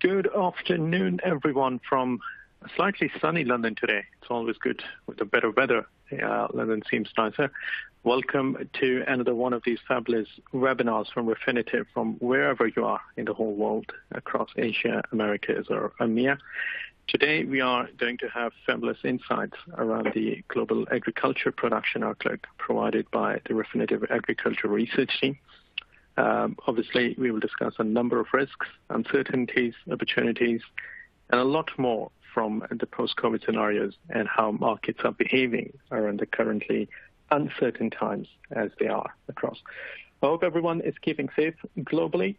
Good afternoon, everyone, from slightly sunny London today. It's always good with the better weather. London seems nicer. Welcome to another one of these fabulous webinars from Refinitiv from wherever you are in the whole world, across Asia, Americas, or EMEA. Today, we are going to have fabulous insights around the global agriculture production outlook provided by the Refinitiv Agriculture Research Team. Um, obviously, we will discuss a number of risks, uncertainties, opportunities, and a lot more from the post-COVID scenarios and how markets are behaving around the currently uncertain times as they are across. I hope everyone is keeping safe globally.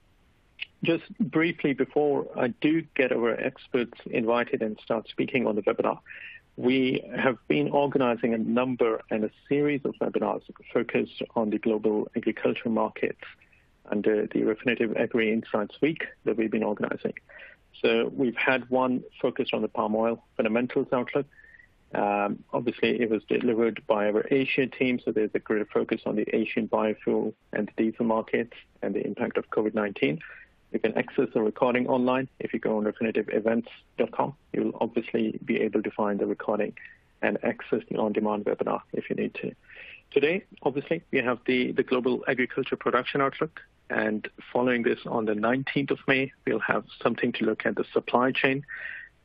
Just briefly before I do get our experts invited and start speaking on the webinar, we have been organizing a number and a series of webinars focused on the global agriculture markets under the Refinitiv Agri Insights Week that we've been organizing. So we've had one focused on the palm oil fundamentals outlook. Um, obviously, it was delivered by our Asia team, so there's a greater focus on the Asian biofuel and the diesel markets and the impact of COVID-19. You can access the recording online. If you go on refinitivevents.com, you'll obviously be able to find the recording and access the on-demand webinar if you need to. Today, obviously, we have the, the global agriculture production outlook, and following this on the 19th of May, we'll have something to look at the supply chain.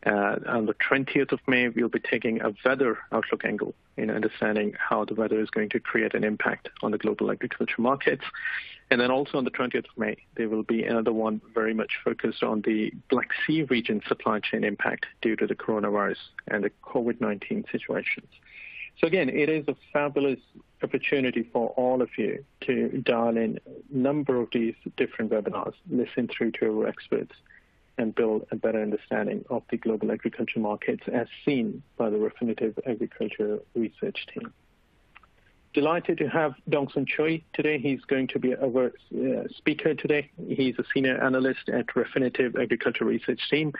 Uh, on the 20th of May, we'll be taking a weather outlook angle in understanding how the weather is going to create an impact on the global agriculture markets. And then also on the 20th of May, there will be another one very much focused on the Black Sea region supply chain impact due to the coronavirus and the COVID-19 situations. So again, it is a fabulous opportunity for all of you to dial in a number of these different webinars, listen through to our experts, and build a better understanding of the global agriculture markets as seen by the Refinitiv Agriculture Research Team. Delighted to have Dongsun Choi today. He's going to be our uh, speaker today. He's a senior analyst at Refinitiv Agriculture Research Team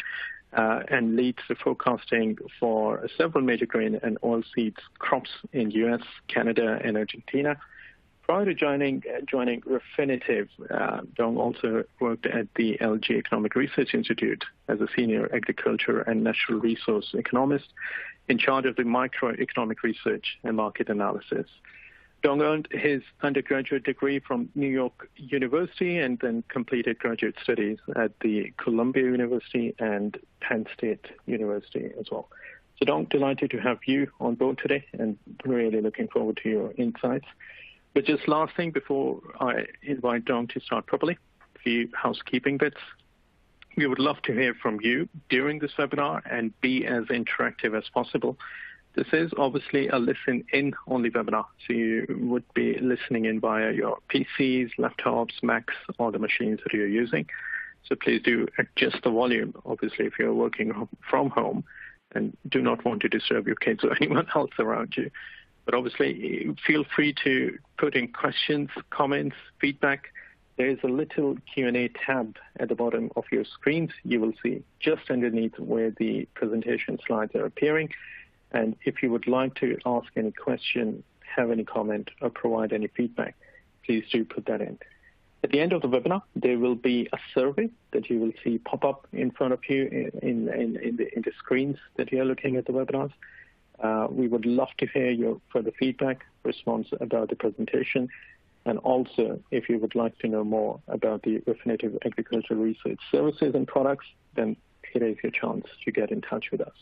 and leads the forecasting for several major grain and oilseeds crops in U.S., Canada, and Argentina. Prior to joining uh, joining Refinitiv, uh, Dong also worked at the LG Economic Research Institute as a senior agriculture and natural resource economist in charge of the microeconomic research and market analysis. Dong earned his undergraduate degree from New York University and then completed graduate studies at the Columbia University and Penn State University as well. So Dong, delighted to have you on board today and really looking forward to your insights. But just last thing before I invite Dong to start properly, a few housekeeping bits. We would love to hear from you during this webinar and be as interactive as possible. This is obviously a listen-in only webinar, so you would be listening in via your PCs, laptops, Macs, or the machines that you're using. So please do adjust the volume, obviously, if you're working from home and do not want to disturb your kids or anyone else around you. But obviously, feel free to put in questions, comments, feedback. There is a little Q&A tab at the bottom of your screens you will see just underneath where the presentation slides are appearing. And if you would like to ask any question, have any comment, or provide any feedback, please do put that in. At the end of the webinar, there will be a survey that you will see pop up in front of you in, in, in, the, in the screens that you are looking at the webinars. Uh, we would love to hear your further feedback, response about the presentation, and also if you would like to know more about the Refinitiv Agricultural Research Services and products, then here is your chance to get in touch with us.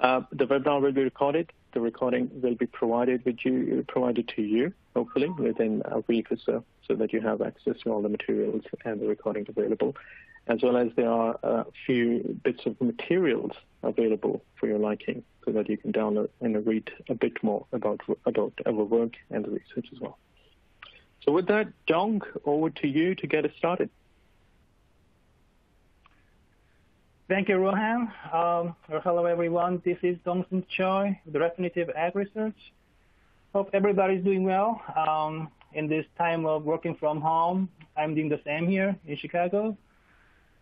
Uh, the webinar will be recorded. The recording will be provided with you, provided to you, hopefully within a week or so, so that you have access to all the materials and the recording available as well as there are a few bits of materials available for your liking so that you can download and read a bit more about, about our work and the research as well. So with that, Dong, over to you to get us started. Thank you, Rohan. Um, hello, everyone. This is Dongsun Choi, the Refinitiv Ag Research. Hope everybody's doing well. Um, in this time of working from home, I'm doing the same here in Chicago.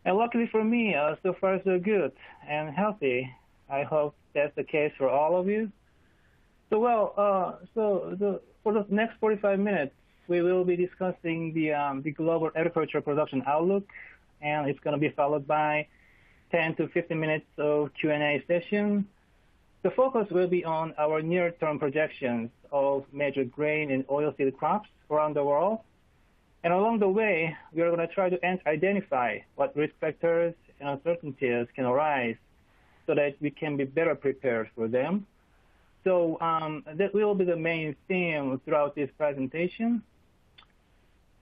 And luckily for me, uh, so far so good and healthy. I hope that's the case for all of you. So well, uh, so the, for the next 45 minutes, we will be discussing the um, the global agriculture production outlook, and it's going to be followed by 10 to 15 minutes of Q&A session. The focus will be on our near-term projections of major grain and oilseed crops around the world. And along the way, we are going to try to identify what risk factors and uncertainties can arise so that we can be better prepared for them. So um, that will be the main theme throughout this presentation.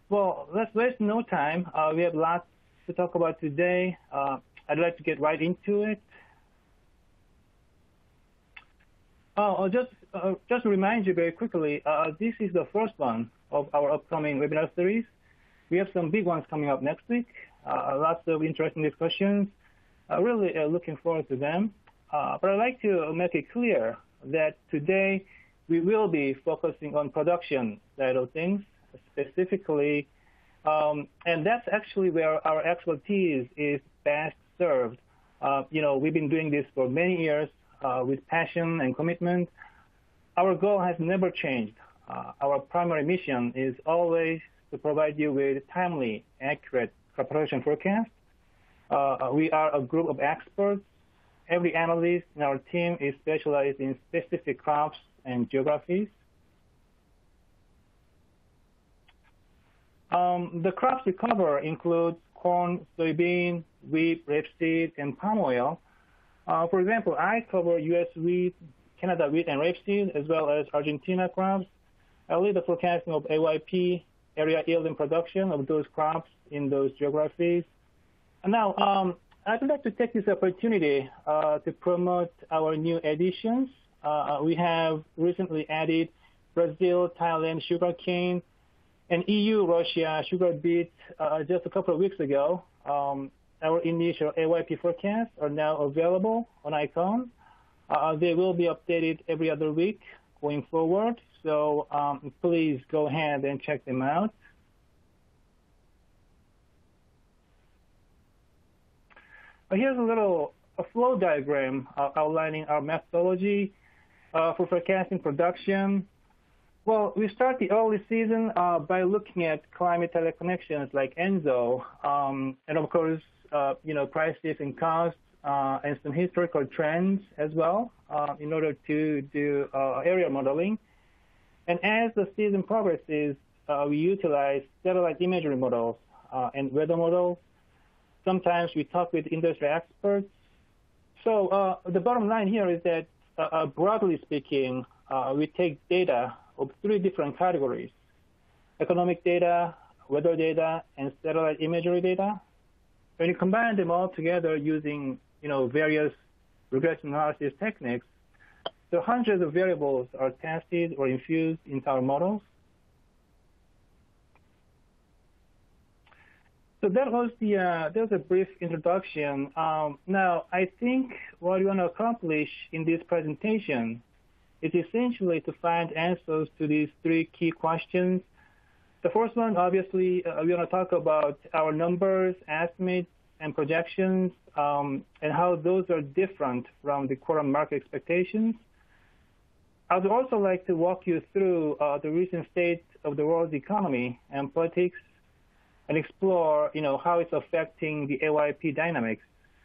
Well, let's waste no time. Uh, we have lots to talk about today. Uh, I'd like to get right into it. Oh, I'll just uh, just remind you very quickly, uh, this is the first one of our upcoming webinar series. We have some big ones coming up next week, uh, lots of interesting discussions. really uh, looking forward to them. Uh, but I'd like to make it clear that today we will be focusing on production side of things, specifically, um, and that's actually where our expertise is best served. Uh, you know, we've been doing this for many years uh, with passion and commitment. Our goal has never changed. Uh, our primary mission is always to provide you with timely, accurate production forecast. We are a group of experts. Every analyst in our team is specialized in specific crops and geographies. Um, the crops we cover include corn, soybean, wheat, rapeseed, and palm oil. Uh, for example, I cover U.S. wheat, Canada wheat and rapeseed, as well as Argentina crops. I lead the forecasting of AYP, area yield and production of those crops in those geographies. And now, um, I'd like to take this opportunity uh, to promote our new additions. Uh, we have recently added Brazil, Thailand, sugarcane, and EU, Russia, sugar beet uh, just a couple of weeks ago. Um, our initial AYP forecasts are now available on Eikon. Uh, they will be updated every other week going forward, so um, please go ahead and check them out. Uh, here's a little a flow diagram uh, outlining our methodology uh, for forecasting production. Well, we start the early season uh, by looking at climate teleconnections like ENSO, um, and of course, uh, you know, prices and costs, uh, and some historical trends as well in order to do area modeling. And as the season progresses, we utilize satellite imagery models and weather models Sometimes we talk with industry experts. So uh, the bottom line here is that, uh, uh broadly speaking, uh, we take data of three different categories: economic data, weather data, and satellite imagery data. When you combine them all together using, you know, various regression analysis techniques, so hundreds of variables are tested or infused into our models. So that was the uh, that was a brief introduction. Um, now, I think what we want to accomplish in this presentation is essentially to find answers to these three key questions. The first one, obviously, uh, we want to talk about our numbers, estimates, and projections, um, and how those are different from the current market expectations. I would also like to walk you through uh, the recent state of the world's economy and politics and explore, you know, how it's affecting the AYP dynamics.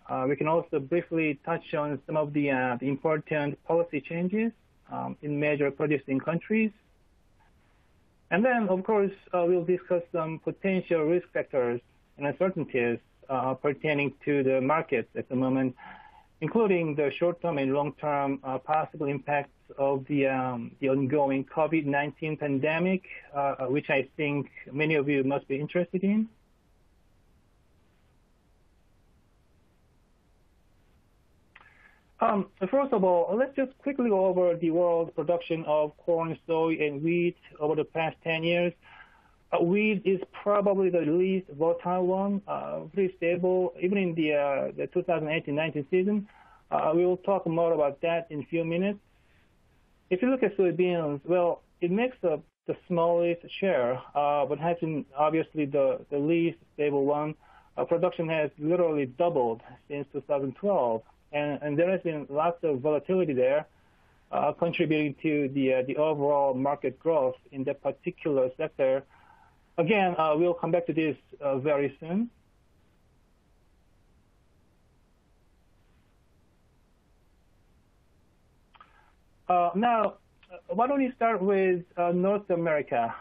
Uh, we can also briefly touch on some of the, uh, the important policy changes um, in major producing countries. And then, of course, uh, we'll discuss some potential risk factors and uncertainties uh, pertaining to the markets at the moment, including the short-term and long-term uh, possible impacts of the, um, the ongoing COVID-19 pandemic, uh, which I think many of you must be interested in. First of all, let's just quickly go over the world production of corn, soy, and wheat over the past 10 years. Uh, wheat is probably the least volatile one, uh, pretty stable, even in the, uh, the 2018-19 season. Uh, we will talk more about that in a few minutes. If you look at soybeans, well, it makes up the smallest share, uh, but has been obviously the, least stable one. Production has literally doubled since 2012, and, and there has been lots of volatility there, uh, contributing to the uh, the overall market growth in that particular sector. Again, uh, we'll come back to this uh, very soon. Uh, now, uh, why don't we start with North America?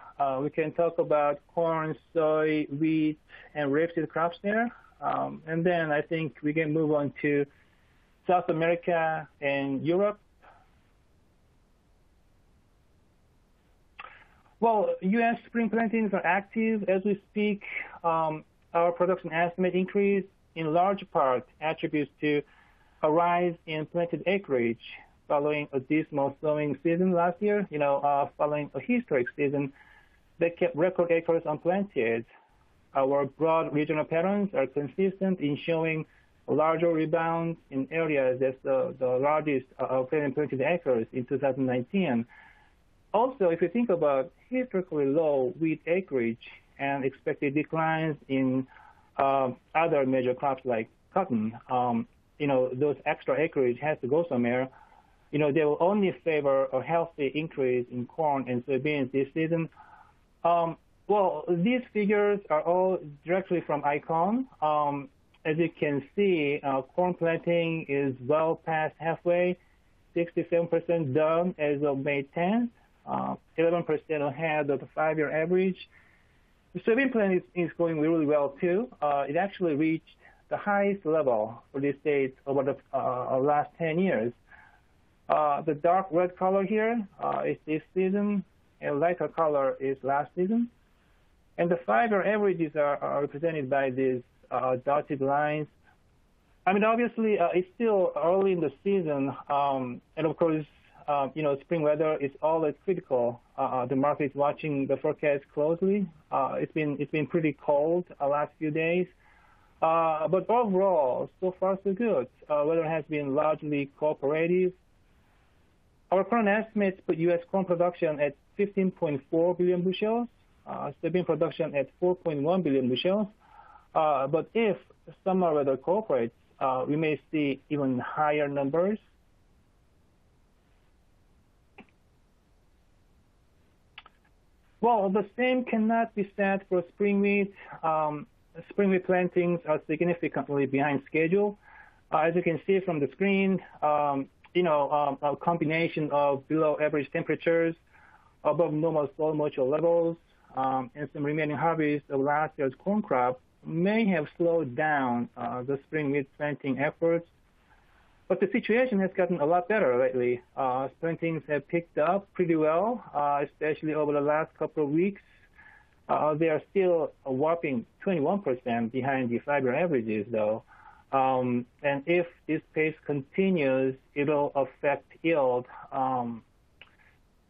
we can talk about corn, soy, wheat, and rapeseed crops there. Um, and then I think we can move on to South America and Europe. Well, U.S. spring plantings are active as we speak. Um, our production estimate increase in large part attributes to a rise in planted acreage following a dismal sowing season last year, you know, uh, following a historic season that kept record acres unplanted. Our broad regional patterns are consistent in showing larger rebound in areas that's the, the largest uh, planted acres in 2019. Also, if you think about historically low wheat acreage and expected declines in uh, other major crops like cotton, um, you know, those extra acreage has to go somewhere. You know, they will only favor a healthy increase in corn and soybeans this season. Um, well, these figures are all directly from Eikon. Um, as you can see, uh, corn planting is well past halfway, 67% done as of May 10th, uh, 11% ahead of the five-year average. The soybean planting is, is, going really well too. Uh, it actually reached the highest level for this state over the uh, last 10 years. Uh, the dark red color here uh, is this season, and lighter color is last season. And the five-year averages are, are represented by these uh, dotted lines. I mean, obviously, uh, it's still early in the season, um, and of course, uh, you know, spring weather is always critical. Uh, the market is watching the forecast closely. Uh, it's been it's been pretty cold the last few days, uh, but overall, so far so good. weather has been largely cooperative. Our current estimates put U.S. corn production at 15.4 billion bushels, soybean production at 4.1 billion bushels. Uh, but if summer weather cooperates, uh, we may see even higher numbers. Well, the same cannot be said for spring wheat. Um, spring wheat plantings are significantly behind schedule. Uh, as you can see from the screen, um, you know, um, a combination of below average temperatures, above normal soil moisture levels, and some remaining harvest of last year's corn crop may have slowed down uh, the spring wheat planting efforts, but the situation has gotten a lot better lately. Uh, plantings have picked up pretty well, uh, especially over the last couple of weeks. Uh, they are still a whopping 21% behind the five-year averages, though. Um, and if this pace continues, it'll affect yield. Um,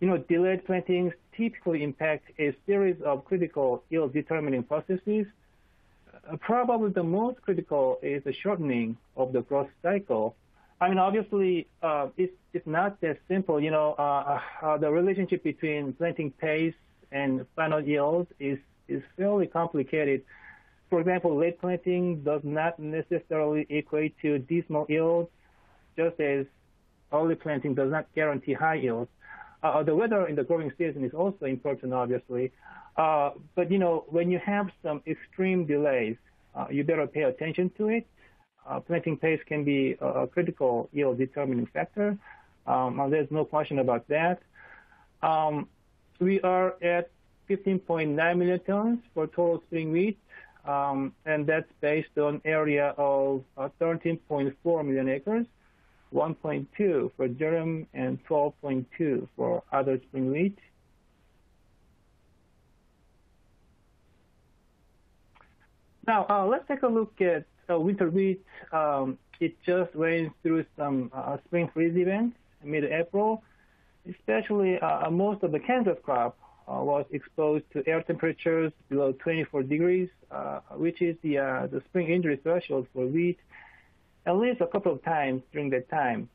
you know, delayed plantings typically impact a series of critical yield determining processes probably the most critical is the shortening of the growth cycle. I mean, obviously, uh, it's, it's not that simple. You know, uh, uh, the relationship between planting pace and final yield is, is fairly complicated. For example, late planting does not necessarily equate to dismal yields, just as early planting does not guarantee high yields. Uh, the weather in the growing season is also important, obviously. Uh, but you know, when you have some extreme delays, uh, you better pay attention to it. Uh, planting pace can be a critical yield determining factor. Um, there's no question about that. Um, we are at 15.9 million tons for total spring wheat, um, and that's based on area of uh, 13.4 million acres, 1.2 for durum and 12.2 for other spring wheat. Now, uh, let's take a look at uh, winter wheat. Um, it just went through some uh, spring freeze events mid-April. Especially, uh, most of the Kansas crop uh, was exposed to air temperatures below 24 degrees, uh, which is the, the spring injury threshold for wheat, at least a couple of times during that time.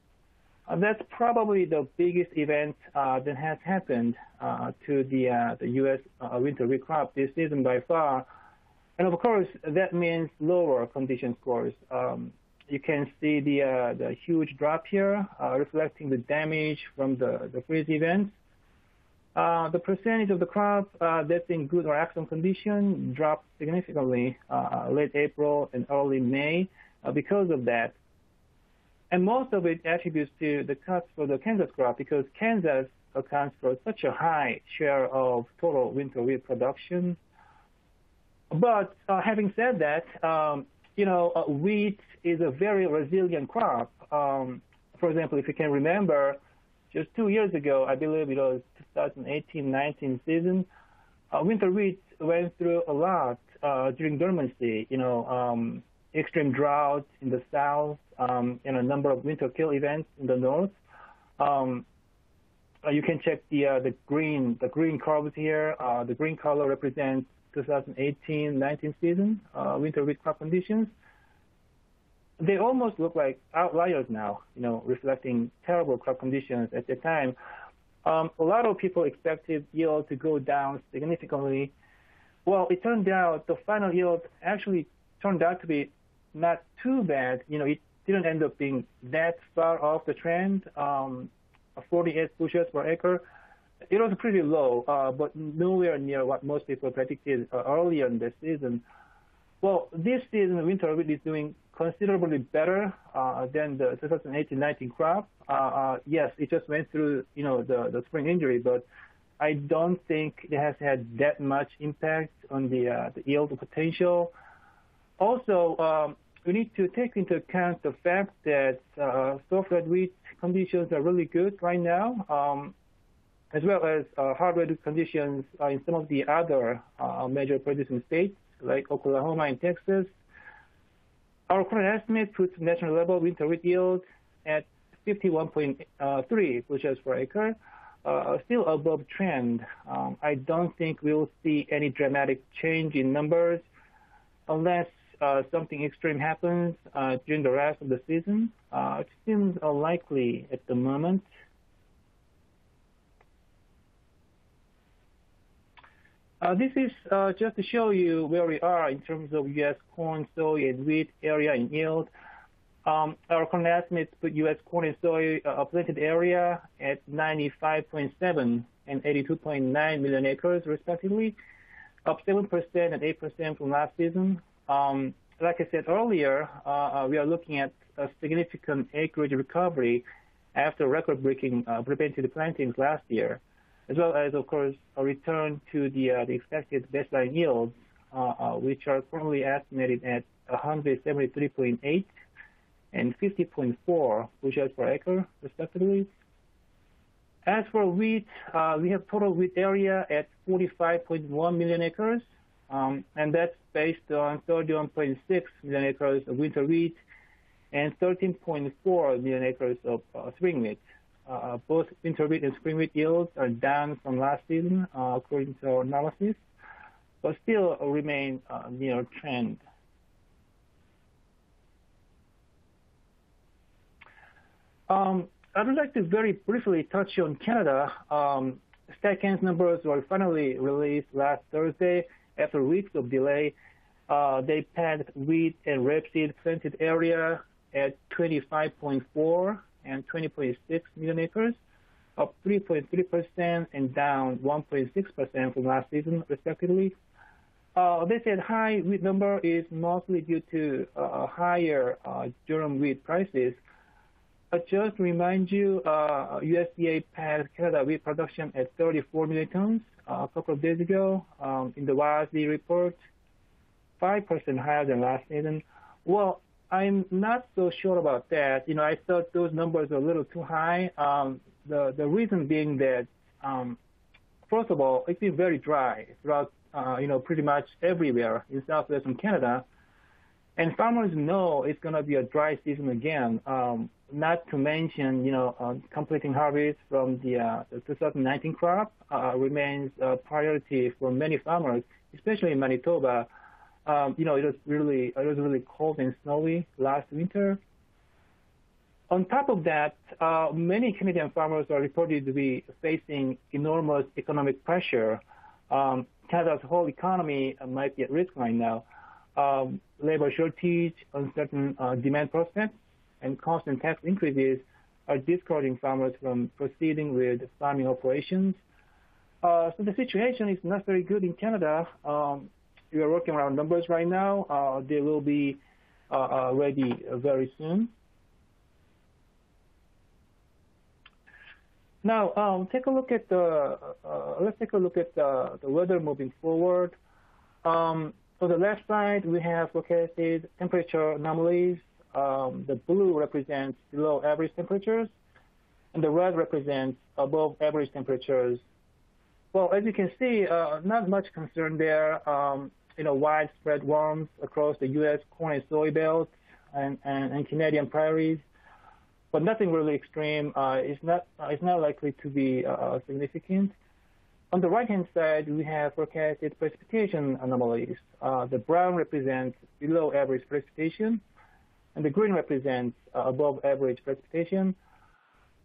Uh, that's probably the biggest event uh, that has happened uh, to the, the U.S. winter wheat crop this season by far. And of course, that means lower condition scores. Um, you can see the, uh, the huge drop here, uh, reflecting the damage from the, the freeze events. Uh, the percentage of the crop uh, that's in good or excellent condition dropped significantly uh, late April and early May uh, because of that. and most of it attributes to the cuts for the Kansas crop because Kansas accounts for such a high share of total winter wheat production. But uh, having said that, um, you know, uh, wheat is a very resilient crop. Um, for example, if you can remember, just two years ago, I believe it was 2018-19 season, uh, winter wheat went through a lot uh, during dormancy. You know, um, extreme drought in the south, um, and a number of winter kill events in the north. Um, uh, you can check the uh, the green the green curves here. Uh, the green color represents 2018-19 season uh, winter wheat crop conditions. They almost look like outliers now, you know, reflecting terrible crop conditions at the time. Um, a lot of people expected yield to go down significantly. Well, it turned out the final yield actually turned out to be not too bad. You know, it didn't end up being that far off the trend. Um, 48 bushels per acre. It was pretty low, uh, but nowhere near what most people predicted uh, earlier in the season. Well, this season, winter wheat is doing considerably better uh, than the 2018-19 crop. Uh, uh, yes, it just went through, you know, the, the spring injury, but I don't think it has had that much impact on the, uh, the yield potential. Also, um, we need to take into account the fact that uh, soft red wheat conditions are really good right now, um, as well as uh, hard red conditions in some of the other uh, major producing states like Oklahoma and Texas. Our current estimate puts national level winter wheat yield at 51.3 bushels per acre, uh, still above trend. Um, I don't think we'll see any dramatic change in numbers unless uh, something extreme happens uh, during the rest of the season. Uh, it seems unlikely at the moment. Uh, this is uh, just to show you where we are in terms of U.S. corn, soy, and wheat area and yield. Um, our current estimates put U.S. corn and soy uh, planted area at 95.7 and 82.9 million acres, respectively, up 7% and 8% from last season. Um, like I said earlier, uh, uh, we are looking at a significant acreage recovery after record-breaking uh, prevented plantings last year, as well as, of course, a return to the, the expected baseline yields, which are currently estimated at 173.8 and 50.4 bushels per acre, respectively. As for wheat, uh, we have total wheat area at 45.1 million acres, um, and that's based on 31.6 million acres of winter wheat and 13.4 million acres of uh, spring wheat. Uh, both winter wheat and spring wheat yields are down from last season, uh, according to our analysis, but still remain uh, near trend. Um, I would like to very briefly touch on Canada. Um, StatCan's numbers were finally released last Thursday, after weeks of delay, uh, they pegged wheat and rapeseed planted area at 25.4 and 20.6 million acres, up 3.3% and down 1.6% from last season, respectively. Uh, they said high wheat number is mostly due to uh, higher uh, durum wheat prices. Just remind you, uh, USDA pegged Canada wheat production at 34 million tons, a couple of days ago um, in the WASDE report, 5% higher than last season. Well, I'm not so sure about that. You know, I thought those numbers were a little too high. Um, the the reason being that, um, first of all, it's been very dry throughout, uh, you know, pretty much everywhere in southwestern Canada, and farmers know it's going to be a dry season again. Um, not to mention, you know, uh, completing harvest from the, uh, the 2019 crop uh, remains a priority for many farmers, especially in Manitoba. Um, you know, it was really it was really cold and snowy last winter. On top of that, uh, many Canadian farmers are reported to be facing enormous economic pressure. Um, Canada's whole economy might be at risk right now um, labor shortage, uncertain uh, demand prospects, and constant tax increases are discouraging farmers from proceeding with farming operations. Uh, so the situation is not very good in Canada. Um, we are working around numbers right now. Uh, they will be uh, uh ready very soon. Now, um, take a look at the uh, uh, let's take a look at the, the weather moving forward. Um, on the left side, we have forecasted temperature anomalies. Um, the blue represents below average temperatures, and the red represents above average temperatures. Well, as you can see, uh, not much concern there. Um, you know, widespread warmth across the U.S. corn and soy belts and, and, and Canadian prairies but nothing really extreme. Uh, it's not uh, it's not likely to be uh, significant. On the right-hand side, we have forecasted precipitation anomalies. Uh, the brown represents below average precipitation, and the green represents uh, above average precipitation.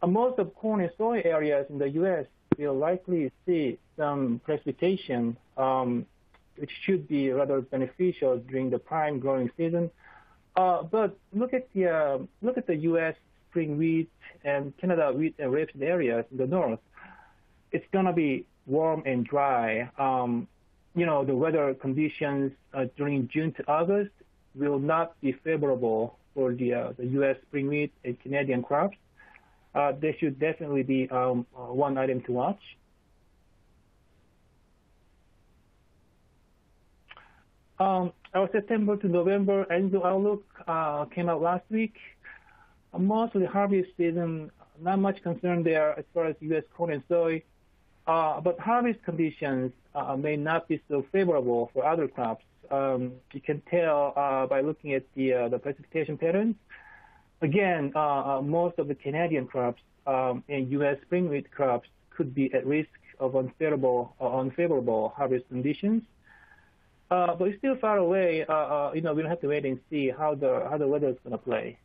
Uh, most of corn and soy areas in the U.S. will likely see some precipitation, um, which should be rather beneficial during the prime growing season. but look at the look at the U.S spring wheat and Canada wheat and rapeseed areas in the north, it's going to be warm and dry. Um, you know, the weather conditions uh, during June to August will not be favorable for the, uh, the U.S. spring wheat and Canadian crops. Uh, they should definitely be um, uh, one item to watch. Um, our September to November annual outlook uh, came out last week most of the harvest season, not much concern there as far as U.S. corn and soy, but harvest conditions uh, may not be so favorable for other crops. Um, you can tell uh, by looking at the, uh, the precipitation patterns. Again, uh, uh, most of the Canadian crops um, and U.S. spring wheat crops could be at risk of unfavorable, unfavorable harvest conditions. but it's still far away. you know, we'll have to wait and see how the how the weather is going to play.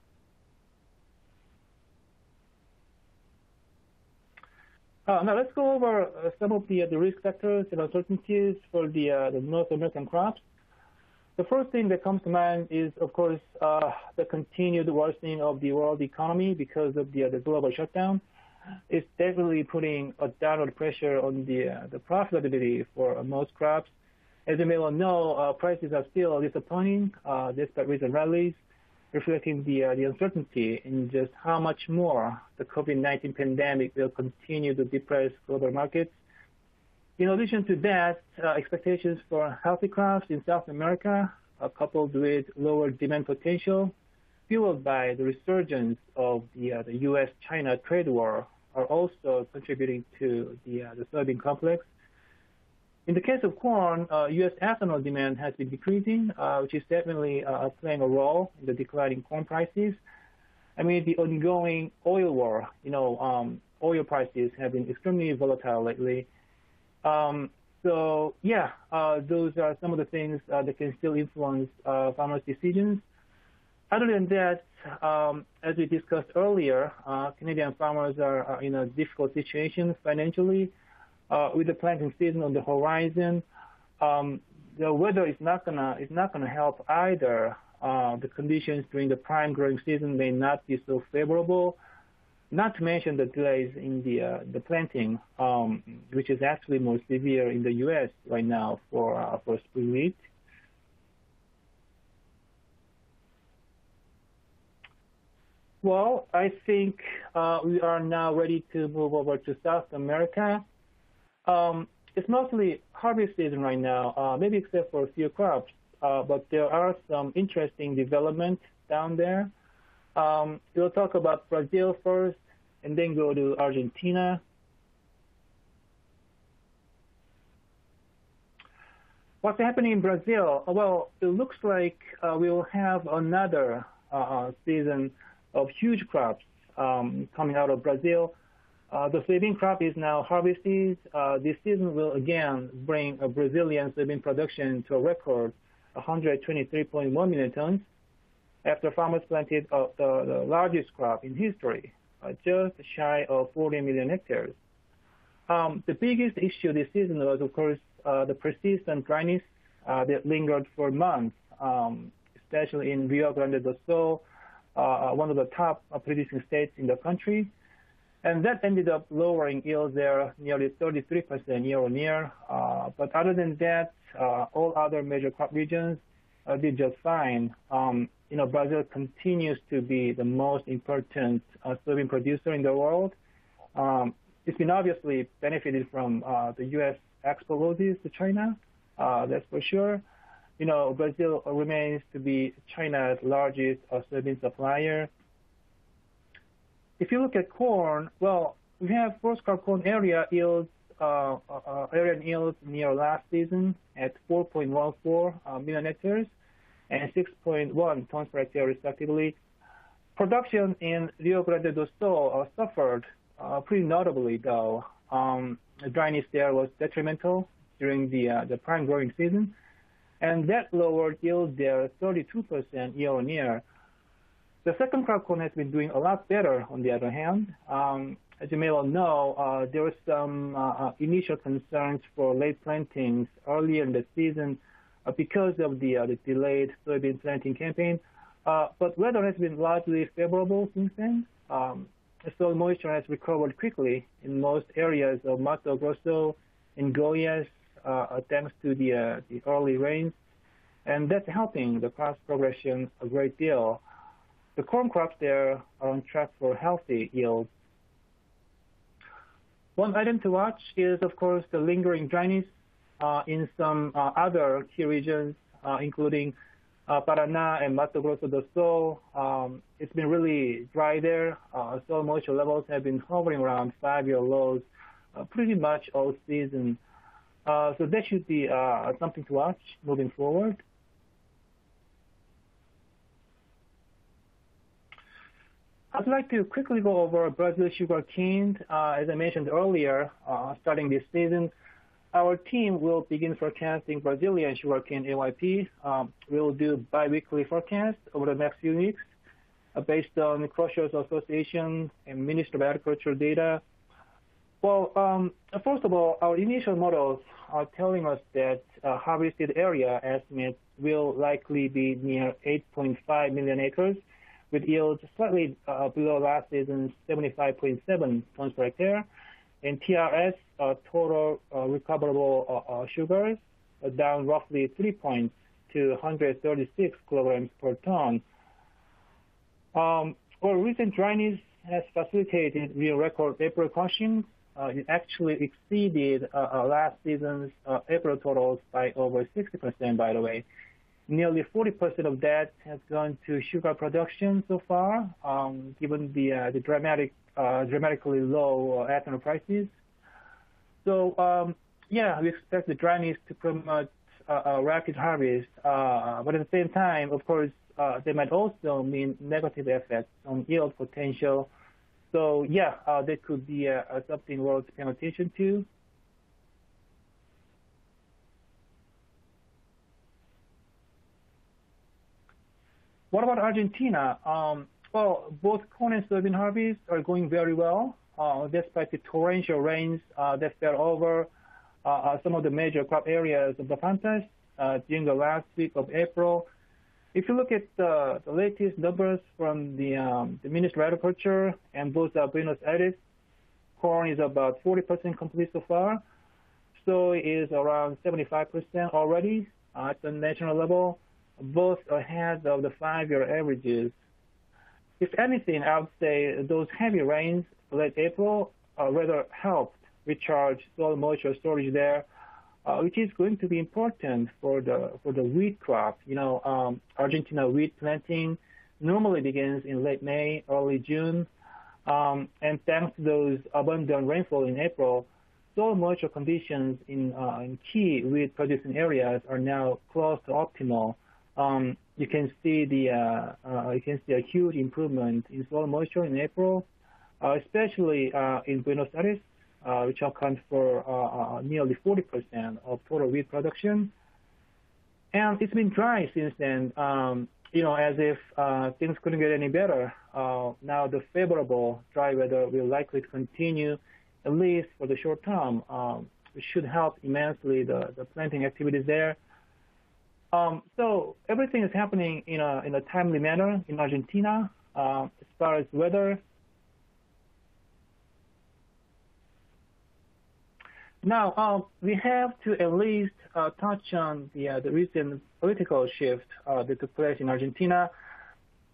Now let's go over uh, some of the, uh, risk factors and uncertainties for the, uh, North American crops. The first thing that comes to mind is, of course, uh, the continued worsening of the world economy because of the, the global shutdown. It's definitely putting a downward pressure on the, the profitability for most crops. As you may well know, prices are still disappointing despite recent rallies reflecting the, uh, the uncertainty in just how much more the COVID-19 pandemic will continue to depress global markets. In addition to that, uh, expectations for healthy crops in South America, uh, coupled with lower demand potential, fueled by the resurgence of the, uh, the U.S.-China trade war, are also contributing to the, uh, the soybean complex. In the case of corn, uh, U.S. ethanol demand has been decreasing, uh, which is definitely uh, playing a role in the declining corn prices. I mean, the ongoing oil war, you know, um, oil prices have been extremely volatile lately. Um, so, yeah, uh, those are some of the things uh, that can still influence uh, farmers' decisions. Other than that, um, as we discussed earlier, Canadian farmers are in a difficult situation financially. Uh, with the planting season on the horizon, um, the weather is not gonna is not gonna help either. Uh, the conditions during the prime growing season may not be so favorable. Not to mention the delays in the uh, the planting, um, which is actually more severe in the U.S. right now for uh, for spring wheat. Well, I think uh, we are now ready to move over to South America. Um, it's mostly harvest season right now, uh, maybe except for a few crops, uh, but there are some interesting developments down there. Um, we'll talk about Brazil first, and then go to Argentina. What's happening in Brazil? Well, it looks like uh, we'll have another uh, uh, season of huge crops um, coming out of Brazil. Uh, the soybean crop is now harvested. Uh, this season will again bring a Brazilian soybean production to a record 123.1 million tons after farmers planted uh, the, the, largest crop in history, uh, just shy of 40 million hectares. Um, the biggest issue this season was, of course, uh, the persistent dryness uh, that lingered for months, um, especially in Rio Grande do Sul, one of the top producing states in the country. And that ended up lowering yields there nearly 33% year-on-year. Uh, but other than that, uh, all other major crop regions uh, did just fine. Um, you know, Brazil continues to be the most important soybean producer in the world. Um, it's been obviously benefited from the U.S. export losses to China. That's for sure. You know, Brazil remains to be China's largest soybean supplier. If you look at corn, well, we have first crop corn area yields, uh, uh, uh, area yields near last season at 4.14 million hectares and 6.1 tons per hectare respectively. Production in Rio Grande do Sul suffered pretty notably, though. Um, the dryness there was detrimental during the uh, the prime growing season, and that lowered yield there 32% year-on-year. The second crop corn has been doing a lot better on the other hand. Um, as you may well know, uh, there were some uh, uh, initial concerns for late plantings early in the season because of the delayed soybean planting campaign. But weather has been largely favorable since then. Um, soil moisture has recovered quickly in most areas of Mato Grosso and Goiás, thanks to the early rains, and that's helping the crop progression a great deal. The corn crops there are on track for healthy yields. One item to watch is, of course, the lingering dryness uh, in some uh, other key regions, uh, including Paraná and Mato Grosso do Sul. Um, it's been really dry there. Soil moisture levels have been hovering around five-year lows pretty much all season. Uh so that should be something to watch moving forward. I'd like to quickly go over Brazil sugarcane. Uh, as I mentioned earlier, uh, starting this season, our team will begin forecasting Brazilian sugarcane AYP. Um, we'll do biweekly forecast over the next few weeks, uh, based on Crushers Association and Ministry of Agriculture data. Well, um, first of all, our initial models are telling us that harvested area estimates will likely be near 8.5 million acres, with yields slightly uh, below last season's 75.7 tons per hectare. And TRS, uh, total uh, recoverable uh, uh, sugars, are down roughly 3 points to 136 kilograms per ton. Um, While recent dryness has facilitated near record April crushing, uh, it actually exceeded last season's April totals by over 60%, by the way. Nearly 40% of that has gone to sugar production so far, um, given the uh, the dramatic, uh, dramatically low ethanol prices. So um, yeah, we expect the dryness to promote a rapid harvest. But at the same time, of course, they might also mean negative effects on yield potential. So yeah, that could be something worth paying attention to. What about Argentina? Um, well, both corn and soybean harvests are going very well, uh, despite the torrential rains uh, that fell over uh, some of the major crop areas of the Pampas during the last week of April. If you look at the latest numbers from um, the Ministry of Agriculture and both Buenos Aires, corn is about 40% complete so far. Soy is around 75% already at the national level, both uh, ahead of the five-year averages. If anything, I would say those heavy rains late April uh, rather helped recharge soil moisture storage there, uh, which is going to be important for the for the wheat crop. You know, um, Argentina wheat planting normally begins in late May, early June. Um, and thanks to those abundant rainfall in April, soil moisture conditions in key wheat producing areas are now close to optimal. You can see the uh, uh, you can see a huge improvement in soil moisture in April, uh, especially in Buenos Aires, which accounts for nearly 40% of total wheat production. And it's been dry since then, Um, you know, as if things couldn't get any better. Now the favorable dry weather will likely continue at least for the short term, which should help immensely the, the planting activities there. Everything is happening in a timely manner in Argentina. As far as weather. Now, we have to at least touch on the recent political shift that took place in Argentina.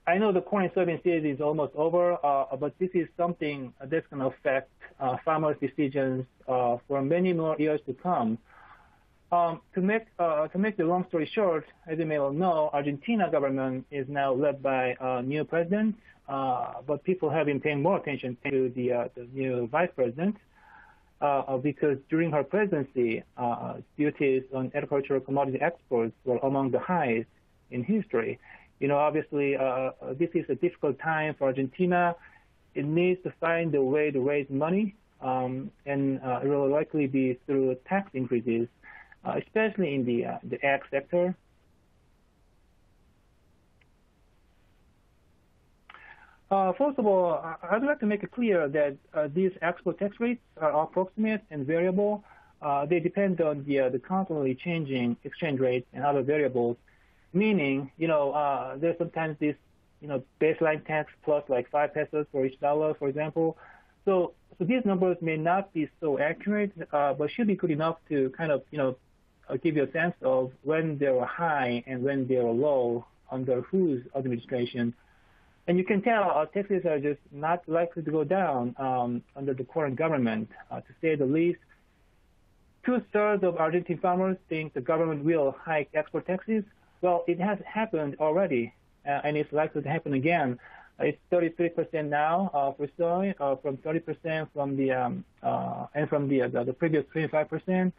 I know the corn and soybean season is almost over, uh, but this is something that's going to affect uh, farmers' decisions uh, for many more years to come. Um, to make uh, to make the long story short, as you may all know, Argentina government is now led by a new president, uh, but people have been paying more attention to the uh, the new vice president because during her presidency, duties on agricultural commodity exports were among the highest in history. You know, obviously, uh, uh, this is a difficult time for Argentina. It needs to find a way to raise money, um, and uh, it will likely be through tax increases, uh, especially in the uh, the ag sector. Uh, first of all, I'd like to make it clear that these export tax rates are approximate and variable. they depend on the, the constantly changing exchange rates and other variables Meaning, you know, uh, there's sometimes this, you know, baseline tax plus like five pesos for each dollar, for example. So, so these numbers may not be so accurate, uh, but should be good enough to kind of, you know, uh, give you a sense of when they were high and when they were low under whose administration. And you can tell our taxes are just not likely to go down um, under the current government, uh, to say the least. Two-thirds of Argentine farmers think the government will hike export taxes, well, it has happened already, uh, and it's likely to happen again. It's 33% now uh, for soy, uh, from 30% from the um, uh, and from the, the, the previous 25%.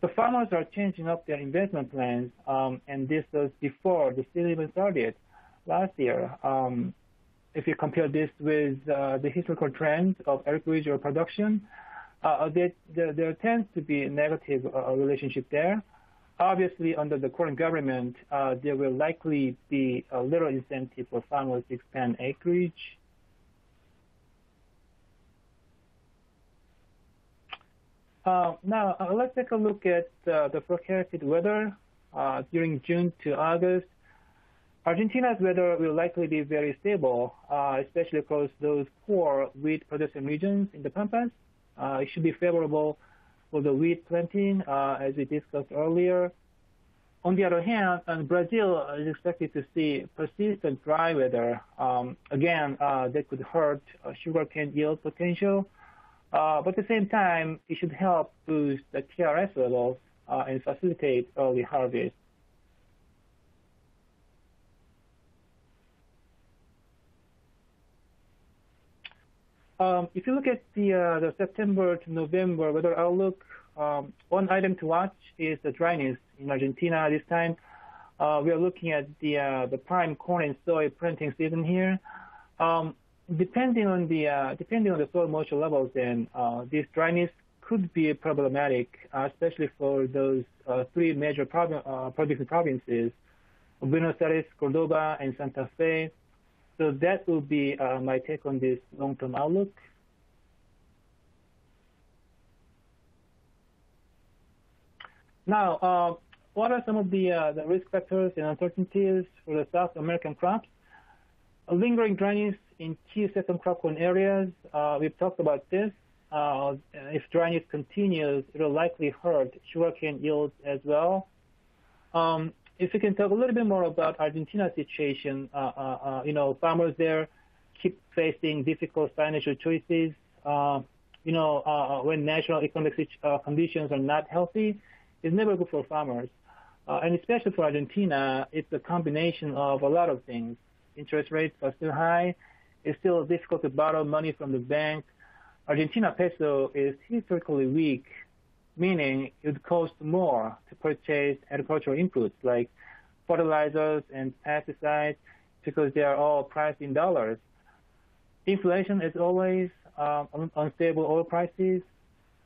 The farmers are changing up their investment plans, um, and this was before the season even started last year. Um, if you compare this with uh, the historical trend of agricultural production, uh, there, there, there, tends to be a negative relationship there obviously, under the current government, uh, there will likely be a little incentive for farmers to expand acreage. Uh, now, uh, let's take a look at uh, the forecasted weather uh, during June to August. Argentina's weather will likely be very stable, uh, especially across those poor wheat producing regions in the Pampas. it should be favorable for the wheat planting, as we discussed earlier. On the other hand, Brazil is expected to see persistent dry weather. Um, again, that could hurt sugarcane yield potential. But at the same time, it should help boost the TRS levels and facilitate early harvest. Um, if you look at the, uh, the September to November weather outlook, um, one item to watch is the dryness in Argentina this time. Uh, we are looking at the uh, the prime corn and soy planting season here. Depending on the uh, depending on the soil moisture levels, then uh, this dryness could be problematic, uh, especially for those three major provi- producing provinces: Buenos Aires, Cordoba, and Santa Fe. So that will be uh, my take on this long-term outlook. Now, uh, what are some of the, uh, the risk factors and uncertainties for the South American crops? Lingering dryness in key second crop areas. Uh, we've talked about this. Uh, if dryness continues, it will likely hurt sugarcane yields as well. Um, if you can talk a little bit more about Argentina's situation, uh, uh, uh, you know, farmers there keep facing difficult financial choices. you know, when national economic conditions are not healthy, it's never good for farmers. and especially for Argentina, it's a combination of a lot of things. Interest rates are still high. It's still difficult to borrow money from the bank. Argentina peso is historically weak meaning it would cost more to purchase agricultural inputs like fertilizers and pesticides because they are all priced in dollars. Inflation is always uh, unstable oil prices.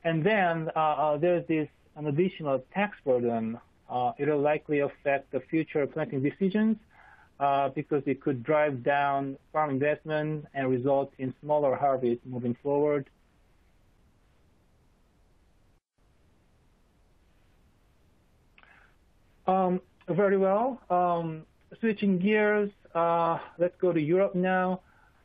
And then uh, uh, there's this an additional tax burden. Uh, it will likely affect the future planting decisions because it could drive down farm investment and result in smaller harvests moving forward. Um, very well. Um, switching gears, uh, let's go to Europe now.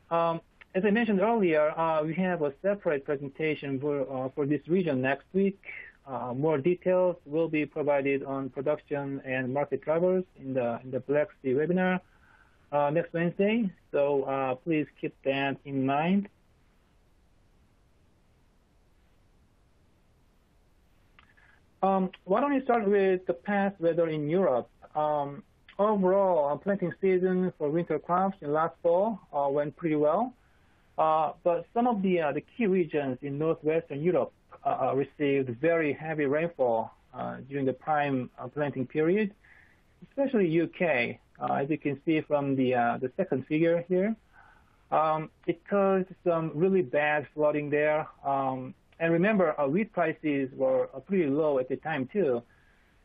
Um, as I mentioned earlier, uh, we have a separate presentation for, uh, for this region next week. Uh, more details will be provided on production and market drivers in the, Black Sea webinar. next Wednesday, so please keep that in mind. Um, why don't we start with the past weather in Europe? Um, overall, planting season for winter crops in last fall uh, went pretty well, uh, but some of the uh, the key regions in northwestern Europe uh, uh, received very heavy rainfall uh, during the prime planting period, especially UK. as you can see from the the second figure here, um, it caused some really bad flooding there. Um, and remember, wheat prices were pretty low at the time too.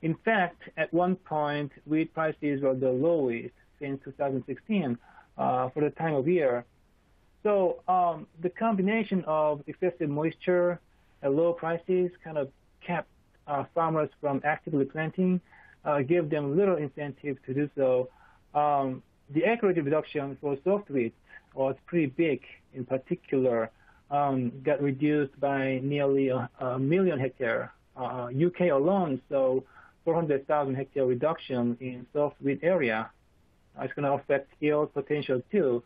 In fact, at one point, wheat prices were the lowest since 2016 uh, for the time of year. So um, the combination of excessive moisture low prices kind of kept uh, farmers from actively planting, uh, gave them little incentive to do so. Um, the acreage reduction for soft wheat was pretty big in particular um, got reduced by nearly a, a million hectare. Uh, UK alone, so 400,000 hectare reduction in soft wheat area. It's going to affect yield potential too.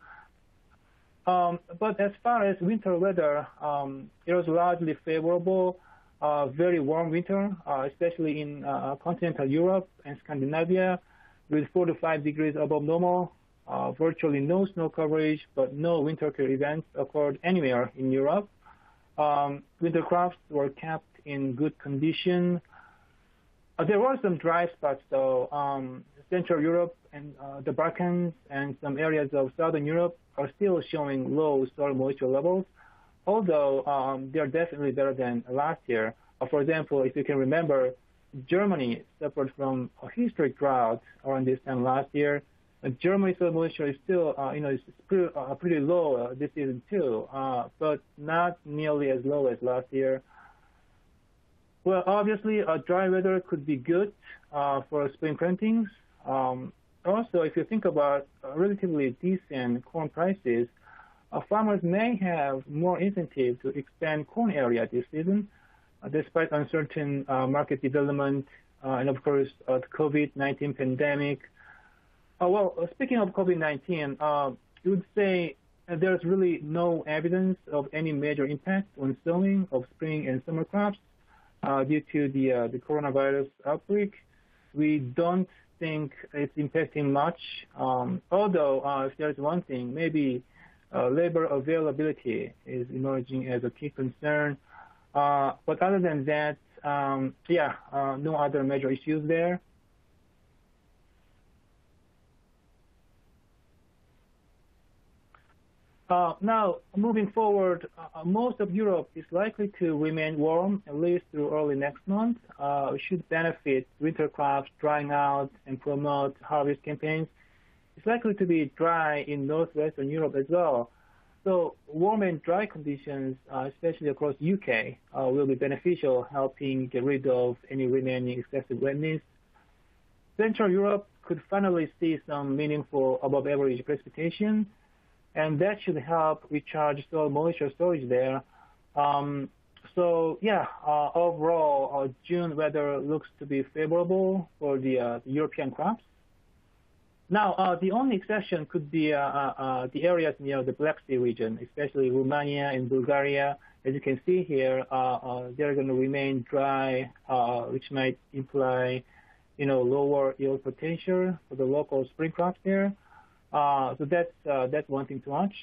Um, but as far as winter weather, um, it was largely favorable. Uh, very warm winter, uh, especially in uh, continental Europe and Scandinavia, with 4 to 5 degrees above normal virtually no snow coverage, but no winter care events occurred anywhere in Europe. Um, winter crops were kept in good condition. There were some dry spots, though. Central Europe and uh, the Balkans and some areas of Southern Europe are still showing low soil moisture levels, although um, they are definitely better than last year. Uh, for example, if you can remember, Germany suffered from a historic drought around this time last year, Germany's soil moisture is still, uh, you know, it's pretty, uh, pretty low uh, this season too, uh, but not nearly as low as last year. Well, obviously, uh, dry weather could be good uh, for spring plantings. Um, also, if you think about relatively decent corn prices, farmers may have more incentive to expand corn area this season, despite uncertain market development and, of course, the COVID-19 pandemic uh, well, uh, speaking of COVID-19, uh, you would say there's really no evidence of any major impact on sowing of spring and summer crops due to the the coronavirus outbreak. We don't think it's impacting much. Um, although, if there's one thing, maybe labor availability is emerging as a key concern. But other than that, um, yeah, no other major issues there. Now, moving forward, uh, most of Europe is likely to remain warm at least through early next month. Uh, we should benefit winter crops drying out and promote harvest campaigns. It's likely to be dry in northwestern Europe as well. So warm and dry conditions, uh, especially across UK, uh, will be beneficial, helping get rid of any remaining excessive wetness. Central Europe could finally see some meaningful above average precipitation and that should help recharge soil moisture storage there. Um, so yeah, uh, overall, uh, June weather looks to be favorable for the, uh, European crops. Now, uh, the only exception could be uh, uh, the areas near the Black Sea region, especially Romania and Bulgaria. As you can see here, they're going to remain dry, which might imply, you know, lower yield potential for the local spring crops there. Uh, so that's uh, that's one thing to watch.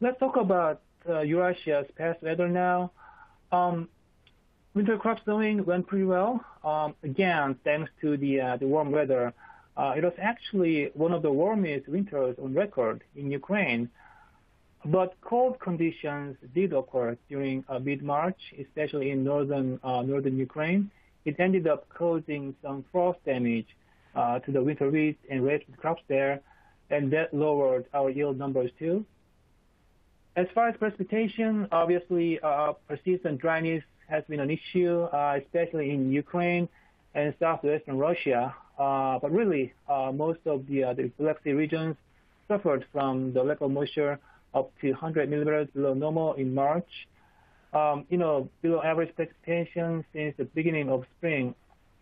Let's talk about uh, Eurasia's past weather now. Um, winter crop sowing went pretty well. Um, again, thanks to the the warm weather. It was actually one of the warmest winters on record in Ukraine. But cold conditions did occur during mid-March, especially in northern northern Ukraine it ended up causing some frost damage uh, to the winter wheat and rapeseed crops there, and that lowered our yield numbers too. As far as precipitation, obviously, uh, persistent dryness has been an issue, uh, especially in Ukraine and southwestern Russia. Uh, but really, uh, most of the, uh, the Black regions suffered from the lack of moisture up to 100 millimeters below normal in March um, you know, below average precipitation since the beginning of spring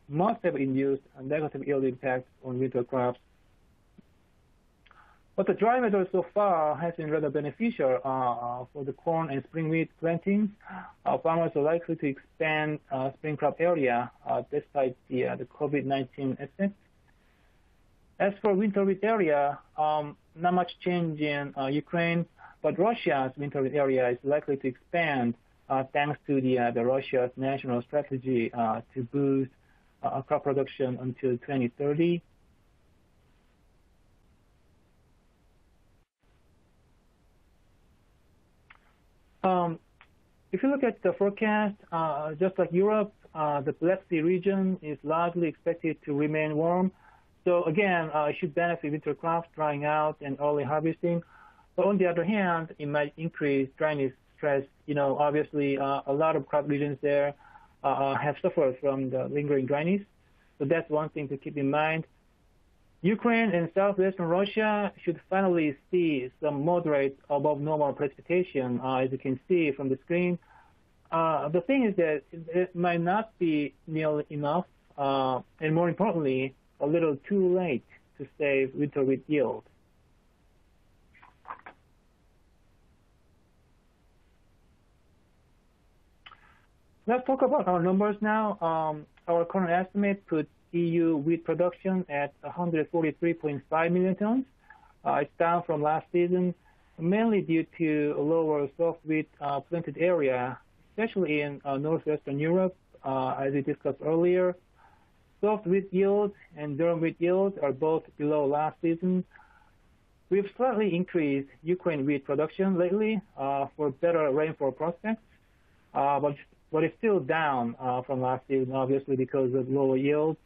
must have induced a negative yield impact on winter crops. But the dry weather so far has been rather beneficial uh, for the corn and spring wheat plantings. Uh, farmers are likely to expand uh, spring crop area uh, despite the, uh, the COVID-19 effect. As for winter wheat area, um, not much change in uh, Ukraine, but Russia's winter wheat area is likely to expand thanks to the, the Russia's national strategy to boost crop production until 2030. Um, if you look at the forecast, uh, just like Europe, uh, the Black Sea region is largely expected to remain warm. So again, uh, it should benefit winter crops drying out and early harvesting. But on the other hand, it might increase dryness stress. You know, obviously, uh, a lot of crop regions there uh, uh, have suffered from the lingering dryness. So that's one thing to keep in mind. Ukraine and southwestern Russia should finally see some moderate above normal precipitation, uh, as you can see from the screen. Uh, the thing is that it might not be nearly enough, uh, and more importantly, a little too late to save winter wheat yield. Let's talk about our numbers now. Um, our current estimate puts EU wheat production at 143.5 million tons. Uh, it's down from last season, mainly due to lower soft wheat uh, planted area, especially in uh, northwestern Europe, as we discussed earlier. Soft wheat yields and durum wheat yields are both below last season. We've slightly increased Ukraine wheat production lately for better rainfall prospects, but but it's still down from last season, obviously, because of lower yields.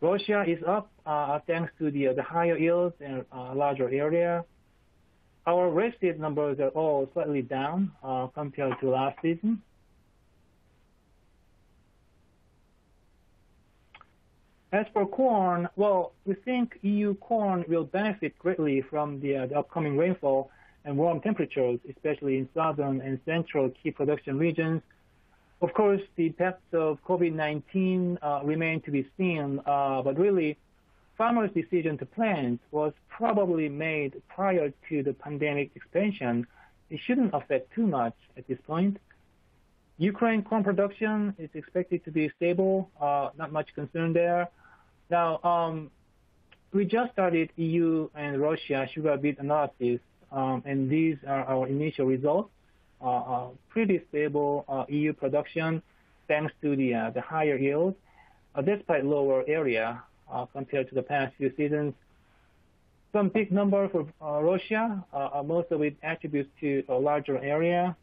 Russia is up uh, thanks to the, the higher yields and uh, larger area. Our rapeseed numbers are all slightly down uh, compared to last season. As for corn, well, we think EU corn will benefit greatly from uh, the, upcoming rainfall and warm temperatures, especially in southern and central key production regions of course, the effects of COVID-19 uh, remain to be seen, uh, but really, farmers' decision to plant was probably made prior to the pandemic expansion. It shouldn't affect too much at this point. Ukraine corn production is expected to be stable, uh, not much concern there. Now, um, we just started EU and Russia sugar beet analysis, um, and these are our initial results. Uh, uh, pretty stable uh, EU production thanks to the uh, the higher yield, uh, despite lower area uh, compared to the past few seasons. Some big number for Russia, most of it attributes to a larger area.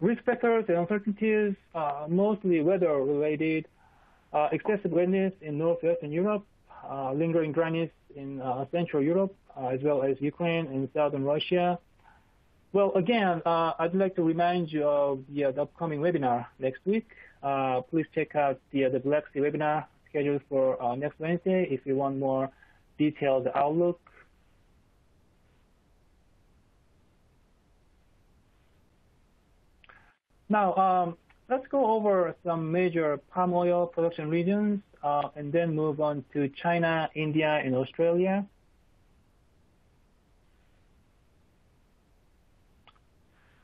Risk factors and uncertainties, mostly weather related, excessive wetness in northwestern Europe, lingering dryness in uh, Central Europe, uh, as well as Ukraine and southern Russia. Well, again, I'd like to remind you of the upcoming webinar next week. Please check out the Black Sea webinar scheduled for next Wednesday if you want more detailed outlook. Now, um, let's go over some major palm oil production regions uh, and then move on to China, India, and Australia.